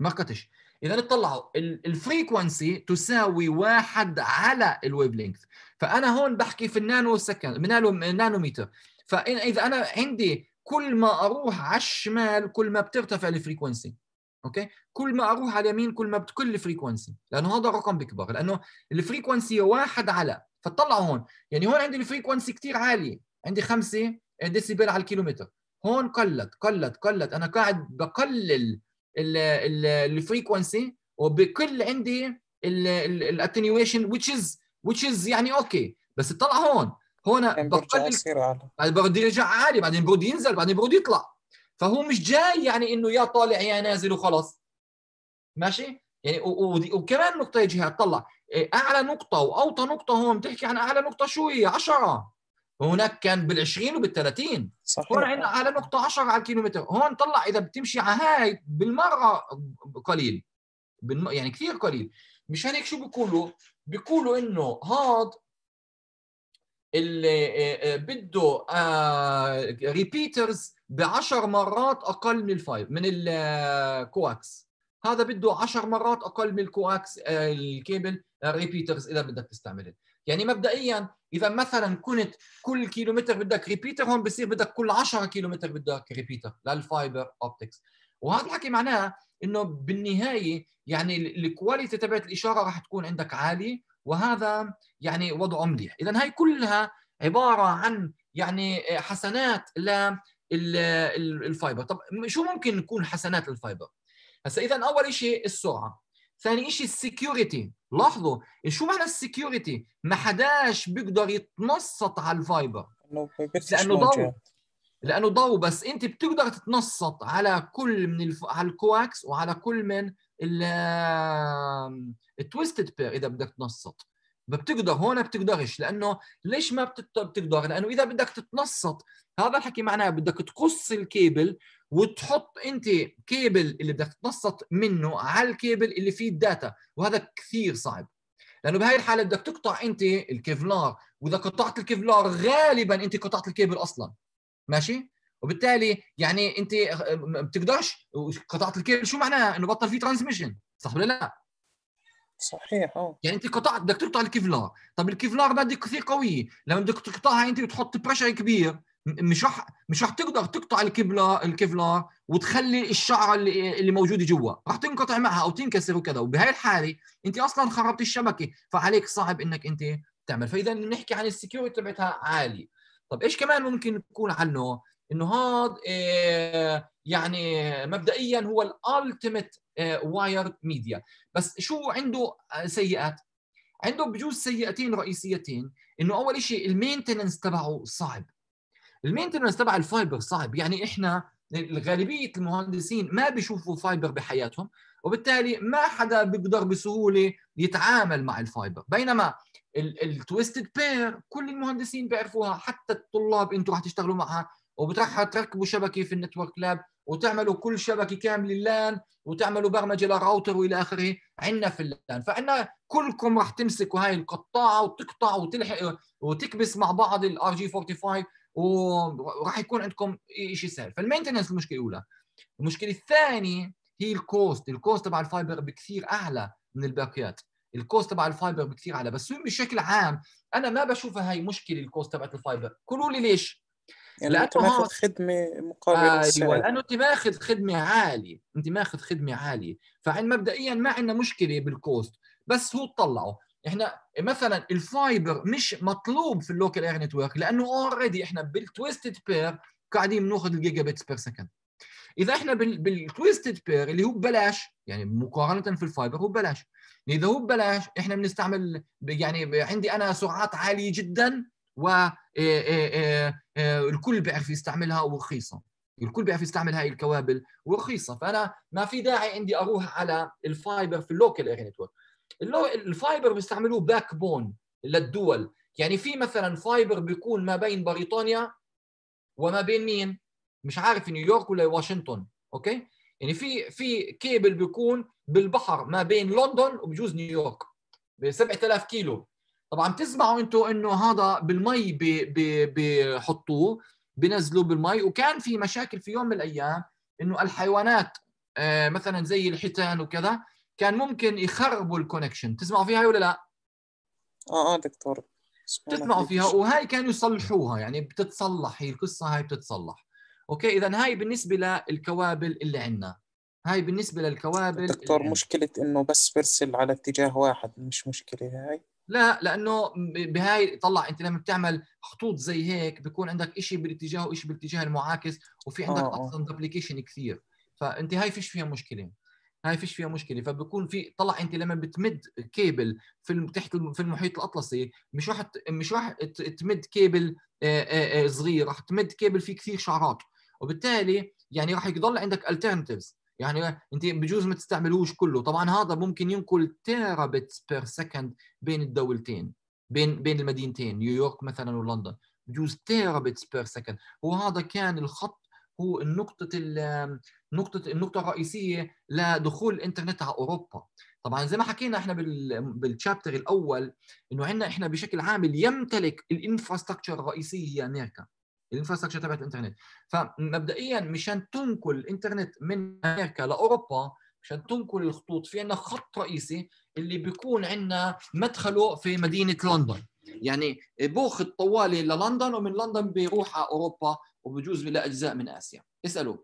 مرقتش إذا اطلعوا ال frequency تساوي واحد على ال wave length فأنا هون بحكي في ال nano second nano نانومتر فاذا أنا عندي كل ما أروح على الشمال كل ما بترتفع ال frequency okay؟ كل ما أروح على اليمين كل ما بتقل ال frequency لأنه هذا الرقم بيكبر لأنه ال frequency واحد على. فطلعوا هون. يعني هون عندي ال frequency كثير عالية. عندي 5 ديسيبل على الكيلومتر. هون قلت قلت قلت. أنا قاعد بقلل ال frequency وبقل عندي ال attenuation which is which is يعني أوكي بس طلع هون. هون بعدين بده يرجع عالي بعدين بده ينزل بعدين بده يطلع. فهو مش جاي يعني إنه يا طالع يا نازل وخلص ماشي؟ يعني وكمان نقطة يجي طلع. أعلى نقطة وأوطى نقطة هون بتحكي عن أعلى نقطة شو هي 10 هناك كان بال20 وبال30 صحيح. هون عندنا على نقطة 10 على الكيلومتر. هون طلع إذا بتمشي على هاي بالمرة قليل. بالم... يعني كثير قليل. مشان هيك شو بيقولوا؟ بيقولوا إنه هاد اللي بده repeaters ب 10 مرات أقل من ال fiber من ال coax هذا بده 10 مرات أقل من ال coax ال cable repeaters إذا بدك تستعمله. يعني مبدئيا إذا مثلا كنت كل كيلومتر بدك repeater هون بصير بدك كل 10 كيلومتر بدك repeater لل fiber optics وهذا الحكي معناه إنه بالنهاية يعني ال quality تبعت الإشارة راح تكون عندك عالية وهذا يعني وضعه مليح. اذا هاي كلها عبارة عن يعني حسنات لل fiber طب شو ممكن تكون حسنات لل fiber هسا اذا أول شيء السرعة. ثاني شيء ال security لاحظوا شو معنى ال security ما حداش بيقدر يتنصت على ال fiber. لأنه ضوء. لأنه ضوء بس أنت بتقدر تتنصت على كل من الف... على ال coax وعلى كل من ال twisted pair إذا بدك تنصت. بتقدر هون بتقدرش لأنه ليش ما بتقدر؟ لأنه إذا بدك تتنصت هذا الحكي معناه بدك تقص الكيبل وتحط أنت كيبل اللي بدك تتنصت منه على الكيبل اللي فيه ال data وهذا كثير صعب. لأنه بهاي الحالة بدك تقطع أنت ال Kevlar وإذا قطعت ال Kevlar غالبا أنت قطعت الكيبل أصلا. ماشي؟ وبالتالي يعني أنت ما بتقدرش قطعت الكيبل شو معناها؟ إنه بطل في transmission صح ولا لا؟ صحيح آه يعني أنت قطعت بدك تقطع ال Kevlar. طب ال Kevlar ماده كثير قوية. لما بدك تقطعها أنت وتحط pressure كبير مش راح مش راح تقدر تقطع ال Kevlar ال Kevlar وتخلي الشعره اللي, اللي موجوده جوا. راح تنقطع معها أو تنكسر وكذا. وبهاي الحالة أنت أصلا خربت الشبكة فعليك صعب إنك أنت تعمل. فاذا نحكي عن ال security تبعتها عالي طب إيش كمان ممكن يكون عنه إنه هذا آه، يعني مبدئيا هو ال ultimate wired media بس شو عنده آه، سيئات؟ عنده بجوز سيئتين رئيسيتين. إنه أول شيء ال maintenance تبعه صعب. ال maintenance تبع ال fiber صعب. يعني إحنا غالبيه المهندسين ما بيشوفوا fiber بحياتهم وبالتالي ما حدا بيقدر بسهولة يتعامل مع ال fiber. بينما ال twisted pair كل المهندسين بيعرفوها حتى الطلاب أنتم راح تشتغلوا معها وبتروحوا تركبوا شبكة في ال network lab وتعملوا كل شبكة كاملة لأن وتعملوا برمجة للراوتر وإلى آخره. عندنا في ال LAN. فعندنا كلكم راح تمسكوا هاي القطاعة وتقطع وتلحق وتكبس مع بعض ال RJ 45 وراح يكون عندكم شيء سهل. فال maintenance المشكلة الأولى. المشكلة الثانية هي ال cost. ال cost تبع ال fiber بكثير أعلى من الباقيات. ال cost تبع ال fiber بكثير أعلى. بس بشكل عام أنا ما بشوفها هي مشكلة ال cost تبعت ال fiber. قولوا لي ليش؟ يعني لأنه انت ماخذ خدمة مقابل أيوه السعر لأنه أنت ماخذ خدمة عالية. أنت ماخذ خدمة عالية. فعن مبدئيا ما عندنا مشكلة بال cost. بس هو طلعوا إحنا مثلا ال fiber مش مطلوب في ال local area network لأنه already إحنا بال twisted pair قاعدين بنأخذ ال giga bits per second إذا إحنا بال- بال twisted pair اللي هو ببلاش يعني مقارنة في ال fiber هو ببلاش. إذا هو ببلاش إحنا بنستعمل يعني عندي أنا سرعات عالية جدا و إيه إيه إيه الكل بيعرف يستعملها ورخيصة. الكل بيعرف يستعمل هاي الكوابل ورخيصة. فأنا ما في داعي عندي أروح على ال fiber في ال local area network ال fiber بيستعملوه backbone للدول. يعني في مثلا fiber بيكون ما بين بريطانيا وما بين مين؟ مش عارف نيويورك ولا واشنطن. okay؟ يعني في في كيبل بيكون بالبحر ما بين لندن وبجوز نيويورك ب 7000 كيلو. طبعا بتسمعوا أنتم إنه هذا بالمي بيحطوه بينزلوه بالمي. وكان في مشاكل في يوم من الأيام إنه الحيوانات آه، مثلا زي الحيتان وكذا كان ممكن يخربوا ال connection تسمعوا فيها ولا لا؟ آه آه دكتور. تسمعوا فيها. وهاي كانوا يصلحوها. يعني بتتصلح. هي القصة هاي بتتصلح. okay؟ اذا هاي بالنسبة للكوابل اللي عندنا. هاي بالنسبة للكوابل دكتور. مشكلة إنه بس برسل على اتجاه واحد. مش مشكلة هاي. لا لأنه بهاي طلع أنت لما بتعمل خطوط زي هيك بيكون عندك شيء بالاتجاه وشيء بالاتجاه المعاكس وفي عندك آه، آه. أصلا application كثير. فأنت هاي فيش فيها مشكلة. هاي فيش فيها مشكلة. فبكون في طلع أنت لما بتمد كيبل في تحت في المحيط الأطلسي مش راح مش راح تمد كيبل صغير راح تمد كيبل فيه كثير شعرات. وبالتالي يعني راح يضل عندك alternatives. يعني أنت بجوز ما تستعملوش كله. طبعا هذا ممكن ينقل tera bits per second بين الدولتين بين بين المدينتين نيويورك مثلا ولندن. بجوز tera bits per second وهذا كان الخط هو النقطة ال- نقطة النقطة الرئيسية لدخول الإنترنت على أوروبا. طبعا زي ما حكينا إحنا بال بال chapter الأول إنه عندنا إحنا بشكل عام يمتلك الإنفراستراكشر الرئيسية هي أمريكا الإنفراستراكشر تبعت الإنترنت. فمبدئيا مشان تنقل الإنترنت من أمريكا لأوروبا مشان تنقل الخطوط في عندنا خط رئيسي اللي بيكون عندنا مدخله في مدينة لندن. يعني باخذ طوالي للندن ومن لندن بيروح على أوروبا وبجوز لاجزاء من آسيا. اسألوا.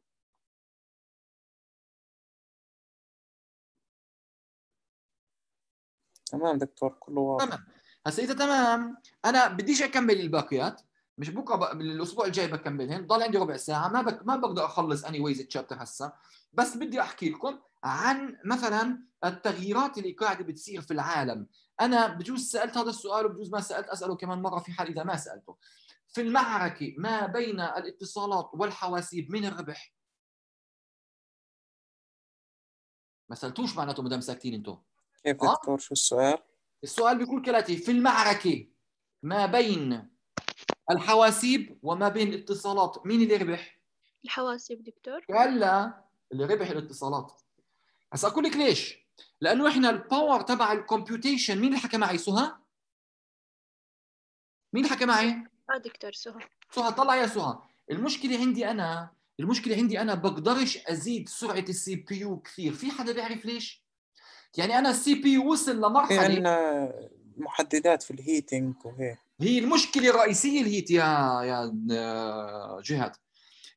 تمام دكتور كله واضح. تمام. هسا إذا تمام أنا بديش أكمل الباقيات. مش بكرة بق... الأسبوع الجاي بكملهن. ضل عندي ربع ساعة. ما بك... ما بقدر أخلص اني ويز الشابتر هسا بس بدي أحكي لكم عن مثلا التغييرات اللي قاعدة بتصير في العالم. أنا بجوز سألت هذا السؤال وبجوز ما سألت أسأله كمان مرة في حال إذا ما سألته. في المعركة ما بين الاتصالات والحواسيب من الربح ما سألتوش معناته مدام ساكتين أنتم كيف آه. دكتور شو السؤال؟ السؤال بيقول كالاتي في المعركة ما بين الحواسيب وما بين الاتصالات مين اللي ربح؟ الحواسيب دكتور هلا اللي ربح الاتصالات هسا أقول لك ليش؟ لأنه إحنا ال power تبع ال computation مين اللي حكى معي سهى؟ مين اللي حكى معي؟ آه دكتور سهى. سهى طلع يا سهى. المشكلة عندي أنا المشكلة عندي أنا بقدرش أزيد سرعة ال CPU كثير. في حدا بيعرف ليش؟ يعني أنا ال CPU وصل في لمرحلة عندنا محددات في ال heating وهيك. هي المشكلة الرئيسية ال heat يا يا آه، جهاد.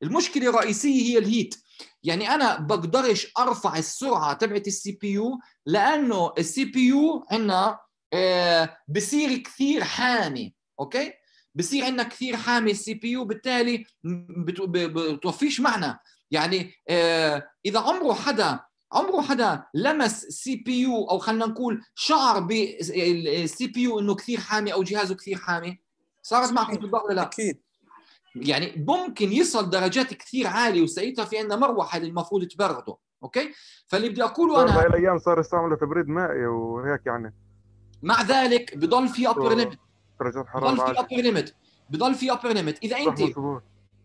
المشكلة الرئيسية هي ال heat يعني أنا بقدرش أرفع السرعة تبعت ال CPU لأنه ال CPU عندنا آه، بصير كثير حامي أوكي؟ بصير عندنا كثير حامي ال CPU بالتالي بتوفيش معنى يعني آه، إذا عمره حدا عمره حدا لمس CPU أو خلينا نقول شعر بال CPU إنه كثير حامي أو جهازه كثير حامي صارت معكم. بالضبط ولا لا؟ أكيد. يعني ممكن يصل درجات كثير عالية وساعتها في عندنا مروحة اللي المفروض تبرده أوكي؟ فاللي بدي أقوله أنا بهاي الأيام صار يستعملوا تبريد مائي وهيك يعني. مع ذلك بضل في upper limit درجات حراره بضل في upper limit بضل في upper limit إذا انت مظبوط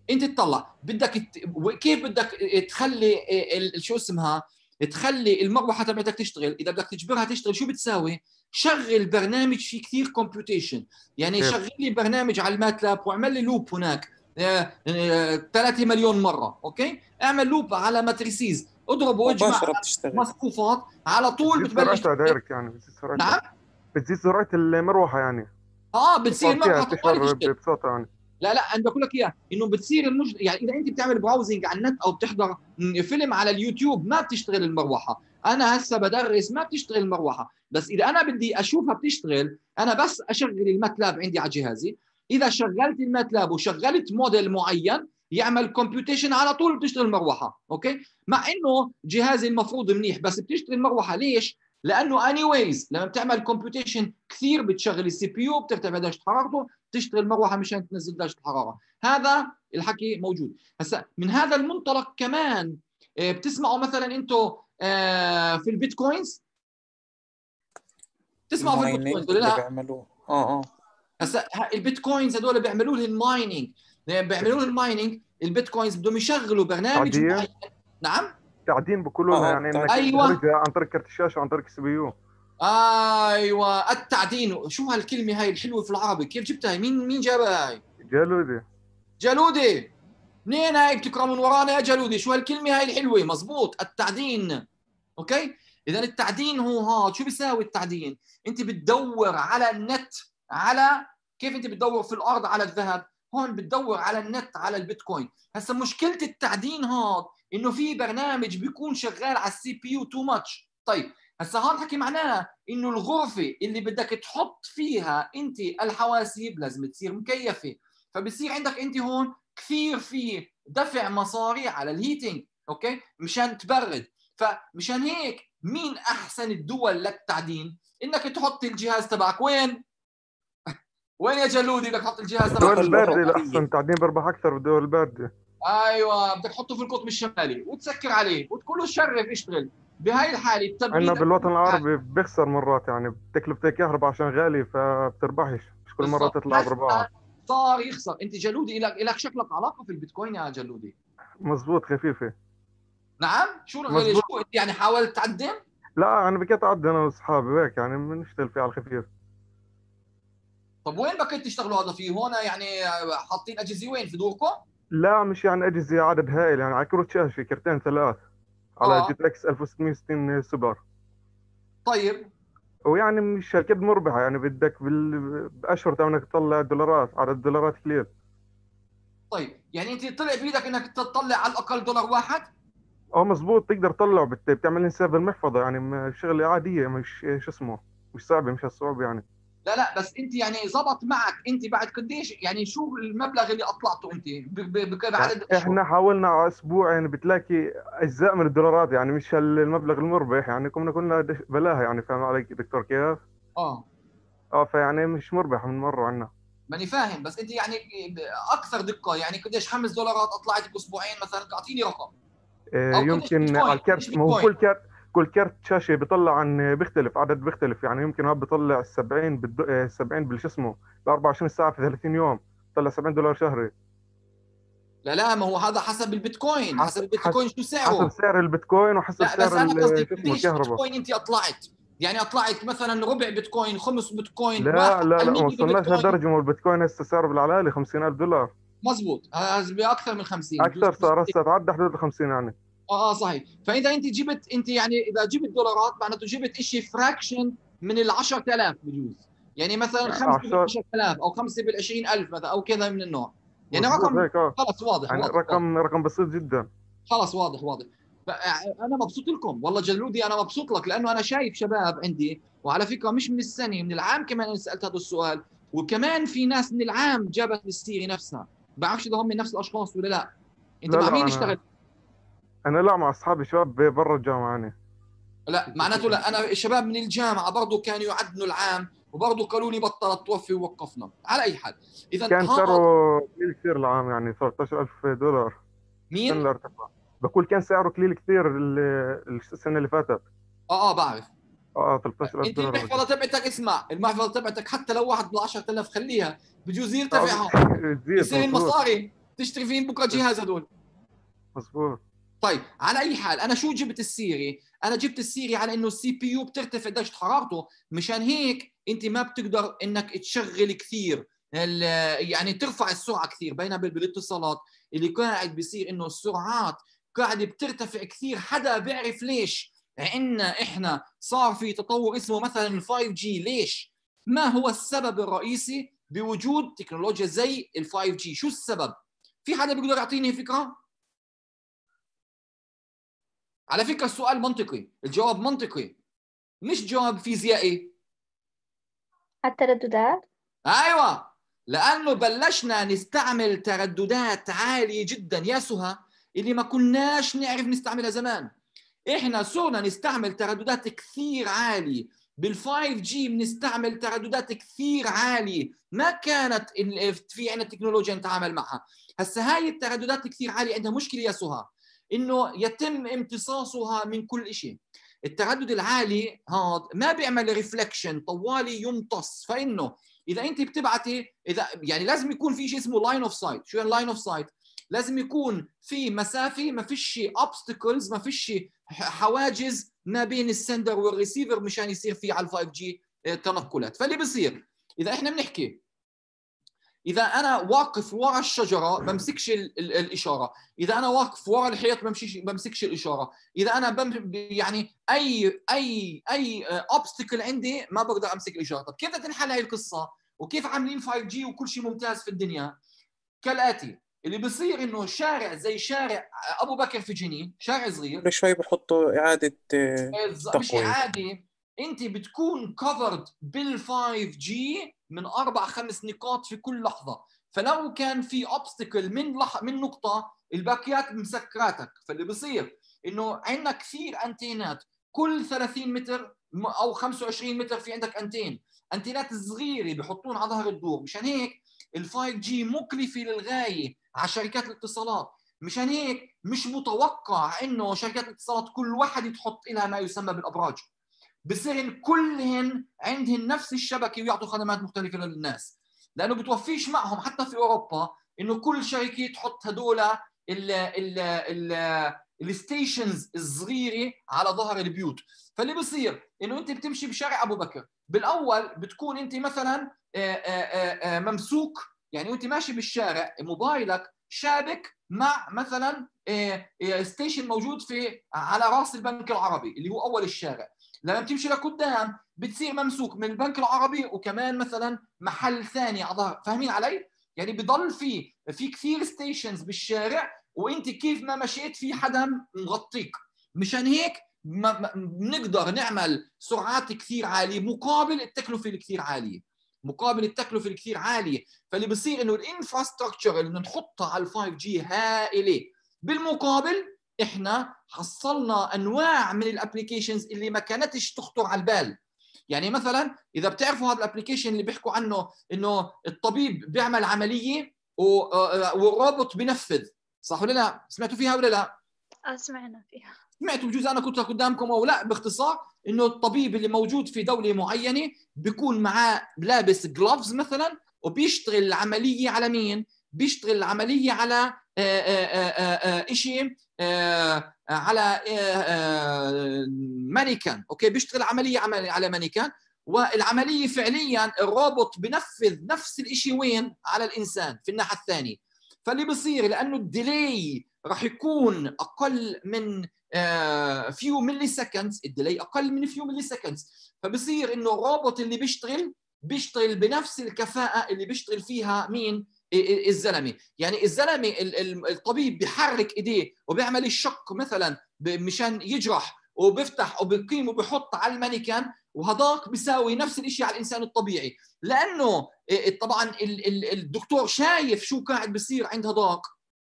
انت تطلع بدك ت... كيف بدك تخلي ال- شو اسمها؟ تخلي المروحة تبعتك تشتغل؟ إذا بدك تجبرها تشتغل شو بتساوي؟ شغل برنامج فيه كثير computation يعني كيف؟ شغل لي برنامج على ال MATLAB واعمل لي loop هناك. 3 مليون مرة أوكي؟ أعمل loop على matrices اضرب واجمع مصفوفات على طول بتزيد بتبلش سرعتها direct يعني بتزيد سرعتها. نعم؟ بتزيد سرعة المروحة يعني. آه بتصير انتشار تشتغل ببساطه يعني. لا لا أنا بقول لك اياه إنه بتصير المش... يعني إذا أنت بتعمل browsing على النت أو بتحضر فيلم على اليوتيوب ما بتشتغل المروحة. أنا هسه بدرس ما بتشتغل المروحة. بس إذا أنا بدي أشوفها بتشتغل أنا بس أشغل ال MATLAB عندي على جهازي. إذا شغلت ال MATLAB وشغلت موديل معين يعمل computation على طول بتشتغل المروحة. أوكي؟ مع إنه جهازي المفروض منيح بس بتشتغل المروحة ليش؟ لأنه anyways لما بتعمل computation كثير بتشغل ال CPU بترتفع درجة حرارته تشتغل المروحه مشان تنزل درجة الحرارة. هذا الحكي موجود. هسا من هذا المنطلق كمان آه، بتسمعوا مثلا أنتم آه، في البيتكوينز؟ تسمعوا في البيتكوينز ولا لا؟ بيعملوه. آه آه. هسا البيتكوينز هذول بيعملوا لهم mining بيعملوا لهم mining البيتكوينز بدهم يشغلوا برنامج؟ معين. نعم؟ لها آه، يعني إنك أيوة. عن طريق كرت الشاشه وعن طريق ال CPU أيوه التعدين. شو هالكلمة هاي الحلوة في العربي؟ كيف جبتها؟ مين مين جابها هاي؟ جلودي. جلودي منين هاي بتقرأ من ورانا يا جلودي شو هالكلمة هاي الحلوة؟ مزبوط التعدين. أوكي؟ إذا التعدين هو هذا. شو بيساوي التعدين؟ أنت بتدور على النت على كيف أنت بتدور في الأرض على الذهب؟ هون بتدور على النت على البيتكوين. هسا مشكلة التعدين هذا إنه في برنامج بيكون شغال على ال CPU too much طيب هسا هون حكي معناه إنه الغرفة اللي بدك تحط فيها أنت الحواسيب لازم تصير مكيفة. فبصير عندك أنت هون كثير في دفع مصاري على ال heating أوكي؟ مشان تبرد. فمشان هيك مين أحسن الدول للتعدين إنك تحط الجهاز تبعك. وين؟ وين يا جلودي بدك تحط الجهاز الدول تبعك الباردة الأوروبية. الأحسن تعدين بربح أكثر بالدول الباردة. أيوه بدك تحطه في القطب الشمالي وتسكر عليه وتقول له شرف اشتغل. بهاي الحالة التبريد عندنا بالوطن العربي بيخسر مرات يعني بتكلفة الكهرباء عشان غالي فبتربحش. مش كل بالضبط. تطلع برباعها صار يخسر. أنت جلودي لك لك شكلك علاقة في البيتكوين يا جلودي. مزبوط خفيفة. نعم؟ شو مظبوط. شو أنت يعني حاولت تقدم لا أنا بكيت اعدي أنا وأصحابي وهيك يعني بنشتغل فيه على الخفيف. طب وين بدكم تشتغلوا؟ هذا فيه هون يعني حاطين أجهزة وين؟ في دوركم لا مش يعني أجهزة عدد هائل يعني على كروت شاشة كرتين ثلاث. على آه. GTX 1660 سوبر. طيب. ويعني مش هالقد مربحة يعني بدك بال... بأشهر تمنك تطلع دولارات عدد دولارات قليل طيب يعني أنت طلع بإيدك إنك تطلع على الأقل دولار واحد؟ آه مزبوط تقدر تطلع بت... بتعمل حساب بالمحفظة يعني شغلة عادية مش شو اسمه مش صعبة مش هالصعوبة يعني. لا لا بس انت يعني زبط معك انت بعد قديش يعني شو المبلغ اللي أطلعته انت؟ بعدد يعني إحنا حاولنا أسبوع يعني بتلاقي أجزاء من الدولارات يعني مش المبلغ المربح يعني كنا كنا بلاها يعني فاهم علي دكتور كيف؟ آه. آه فيعني مش مربح من مرة عنا. ماني فاهم بس انت يعني أكثر دقة يعني قديش خمس دولارات أطلعت بأسبوعين مثلا؟ أعطيني رقم. آه، يمكن على الكرت ما هو. كل كرت كل كرت شاشة بيطلع عن بيختلف عدد بيختلف. يعني يمكن هذا بيطلع 70 بالد... آه، 70 بالشو اسمه ب 24 ساعة في 30 يوم. طلع 70 دولار شهري. لا لا ما هو هذا حسب البيتكوين. حسب- البيتكوين شو سعره. حسب سعر البيتكوين وحسب لا بس أنا قصدي قديش بيتكوين أنت أطلعت. يعني أطلعت مثلا ربع بيتكوين خمس بيتكوين لا لا لا ما 100 وصلناش. لهالدرجة. ما البيتكوين هسه سعره بالعلالي 50000 دولار. مزبوط. هذا بأكثر من 50 أكثر صار هسه تعدى حدود ال 50 يعني. آه آه صحيح. فإذا أنت جبت أنت يعني إذا جبت دولارات معناته جبت شيء فراكشن من ال 10000 بجوز. يعني مثلا 5 بال عشر. 10000 أو 5 بال 20000 مثلا أو كذا من النوع. يعني رقم آه. خلص واضح يعني واضح رقم رقم بسيط جدا. خلص واضح واضح. أنا مبسوط لكم. والله جلودي أنا مبسوط لك لأنه أنا شايف شباب عندي وعلى فكرة مش من السنة من العام كمان أنا سألت هذا السؤال. وكمان في ناس من العام جابت السيري نفسها. بعرفش إذا هم من نفس الأشخاص ولا لا. أنت لا، مع مين اشتغلت؟ أنا لا مع أصحابي شباب برا الجامعة يعني. لا معناته لا أنا الشباب من الجامعة برضه كانوا يعدنوا العام وبرضه قالوا لي بطلت توفي ووقفنا. على أي حال إذا كان سعره قليل كثير العام يعني 13000 دولار. مين؟ بقول كان سعره قليل كثير ال- السنة اللي فاتت. آه آه بعرف. آه 13000 أنت دولار. المحفظة تبعتك اسمع المحفظة تبعتك حتى لو واحد بال 10000 خليها. بجوز يرتفع آه، يصير المصاري تشتري فيهم بكرة جهاز هدول مظبوط. طيب على أي حال أنا شو جبت ال story؟ أنا جبت ال story على إنه ال CPU بترتفع درجه حرارته مشان هيك أنت ما بتقدر إنك تشغل كثير يعني ترفع السرعة كثير بينما بال- بالاتصالات اللي قاعد بيصير إنه السرعات قاعدة بترتفع كثير. حدا بيعرف ليش؟ عندنا إحنا صار في تطور اسمه مثلا ال 5G ليش؟ ما هو السبب الرئيسي بوجود تكنولوجيا زي ال 5G شو السبب؟ في حدا بيقدر يعطيني فكرة؟ على فكرة السؤال منطقي الجواب منطقي. مش جواب فيزيائي. الترددات؟ أيوه. لأنه بلشنا نستعمل ترددات عالية جدا. يا سهى اللي ما كناش نعرف نستعملها زمان. إحنا صرنا نستعمل ترددات كثير عالية. بال5 جي بنستعمل ترددات كثير عالية. ما كانت في عندنا تكنولوجيا نتعامل معها. هسه هاي الترددات كثير عالية. عندها مشكلة يا سهى إنه يتم امتصاصها من كل شيء التردد العالي هذا ما بيعمل reflection طوالي يمتص. فإنه إذا أنت بتبعتي إذا يعني لازم يكون في شيء اسمه line of sight شو يعني line of sight لازم يكون في مسافة ما فيش obstacles ما فيش حواجز ما بين ال sender وال receiver مشان يصير في على ال 5 G تنقلات. فاللي بصير إذا إحنا بنحكي إذا أنا واقف ورا الشجرة بمسكش ال ال الإشارة. إذا أنا واقف ورا الحيط بمشيش بمسكش الإشارة. إذا أنا بم يعني اي اي أي obstacle عندي ما بقدر أمسك الإشارة. طب كيف بدها تنحل هاي القصة؟ وكيف عاملين 5 G وكل شيء ممتاز في الدنيا؟ كالآتي. اللي بصير إنه شارع زي شارع أبو بكر في جنين شارع صغير. كل شوي بحطوا إعادة آه، بالظ- مش تقويم. انت بتكون كفرد بال 5 G من أربع خمس نقاط في كل لحظة. فلو كان في اوبستكل من لح... من نقطة الباقيات مسكراتك. فاللي بصير إنه عندنا كثير انتينات كل 30 متر أو 25 متر في عندك انتين انتينات صغيرة بحطون على ظهر الدور. مشان هيك ال 5 جي مكلفة للغاية على شركات الاتصالات. مشان هيك مش متوقع إنه شركات الاتصالات كل واحد تحط لها ما يسمى بالأبراج. بصير كلهن عندهن نفس الشبكة ويعطوا خدمات مختلفة للناس. لأنه بتوفيش معهم حتى في أوروبا إنه كل شركة تحط هدول ال ال ال ال stations الصغيرة على ظهر البيوت. فاللي بصير إنه أنت بتمشي بشارع أبو بكر. بالأول بتكون أنت مثلا ممسوك. يعني وانت ماشي بالشارع موبايلك شابك مع مثلا آه، آه، station موجود في على راس البنك العربي اللي هو أول الشارع. لما بتمشي لقدام بتصير ممسوك من البنك العربي وكمان مثلا محل ثاني على ظهر فاهمين علي؟ يعني بضل في في كثير stations بالشارع وأنت كيف ما مشيت في حدا مغطيك. مشان هيك بنقدر نعمل سرعات كثير عالية مقابل التكلفة الكثير عالية. مقابل التكلفة الكثير عالية. فاللي بصير إنه ال infrastructure اللي نحطها على ال 5 G هائلة. بالمقابل إحنا حصلنا أنواع من ال applications اللي ما كانتش تخطر على البال. يعني مثلا إذا بتعرفوا هذا ال application اللي بيحكوا عنه إنه الطبيب بيعمل عملية آه، والروبوت بنفذ صح ولا لا؟ سمعتوا فيها ولا لا؟ آه سمعنا فيها. سمعتوا بجوز أنا كنت قدامكم أو لا باختصار إنه الطبيب اللي موجود في دولة معينة بيكون معاه لابس gloves مثلا وبيشتغل العملية على مين؟ بيشتغل العملية على آه، آه، آه، شيء على مانيكان okay بيشتغل عملية عمل- على مانيكان والعملية فعليا الروبوت بنفذ نفس الشيء وين؟ على الإنسان في الناحية الثانية فاللي بصير لأنه ال delay راح يكون أقل من few milliseconds ال delay أقل من few milliseconds فبصير إنه الروبوت اللي بيشتغل بيشتغل بنفس الكفاءة اللي بيشتغل فيها مين؟ الزلمة. يعني الزلمة ال- ال- الطبيب بيحرك إيديه وبيعمل الشق مثلا مشان يجرح وبيفتح وبيقيم وبيحط على المانيكان وهذاك بيساوي نفس الشيء على الإنسان الطبيعي. لأنه طبعا ال- ال- الدكتور شايف شو قاعد بيصير عند هذاك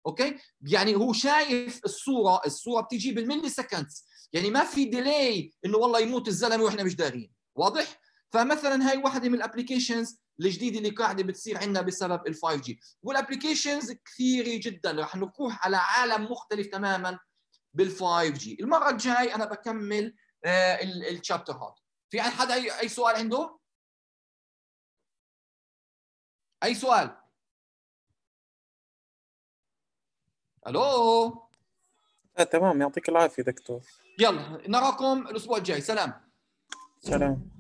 okay؟ يعني هو شايف الصورة الصورة بتيجي بال milliseconds. يعني ما في delay إنه والله يموت الزلمة وإحنا مش دارين واضح؟ فمثلا هاي واحدة من ال applications الجديدة اللي قاعدة بتصير عندنا بسبب ال 5 G وال applications كثيرة جدا. رح نروح على عالم مختلف تماما بال 5 G المرة الجاي أنا بكمل ال chapter هذا. في عند حدا أي سؤال عنده؟ أي سؤال؟ ألو؟ آه تمام يعطيك العافية دكتور. يلا نراكم الأسبوع الجاي. سلام. سلام.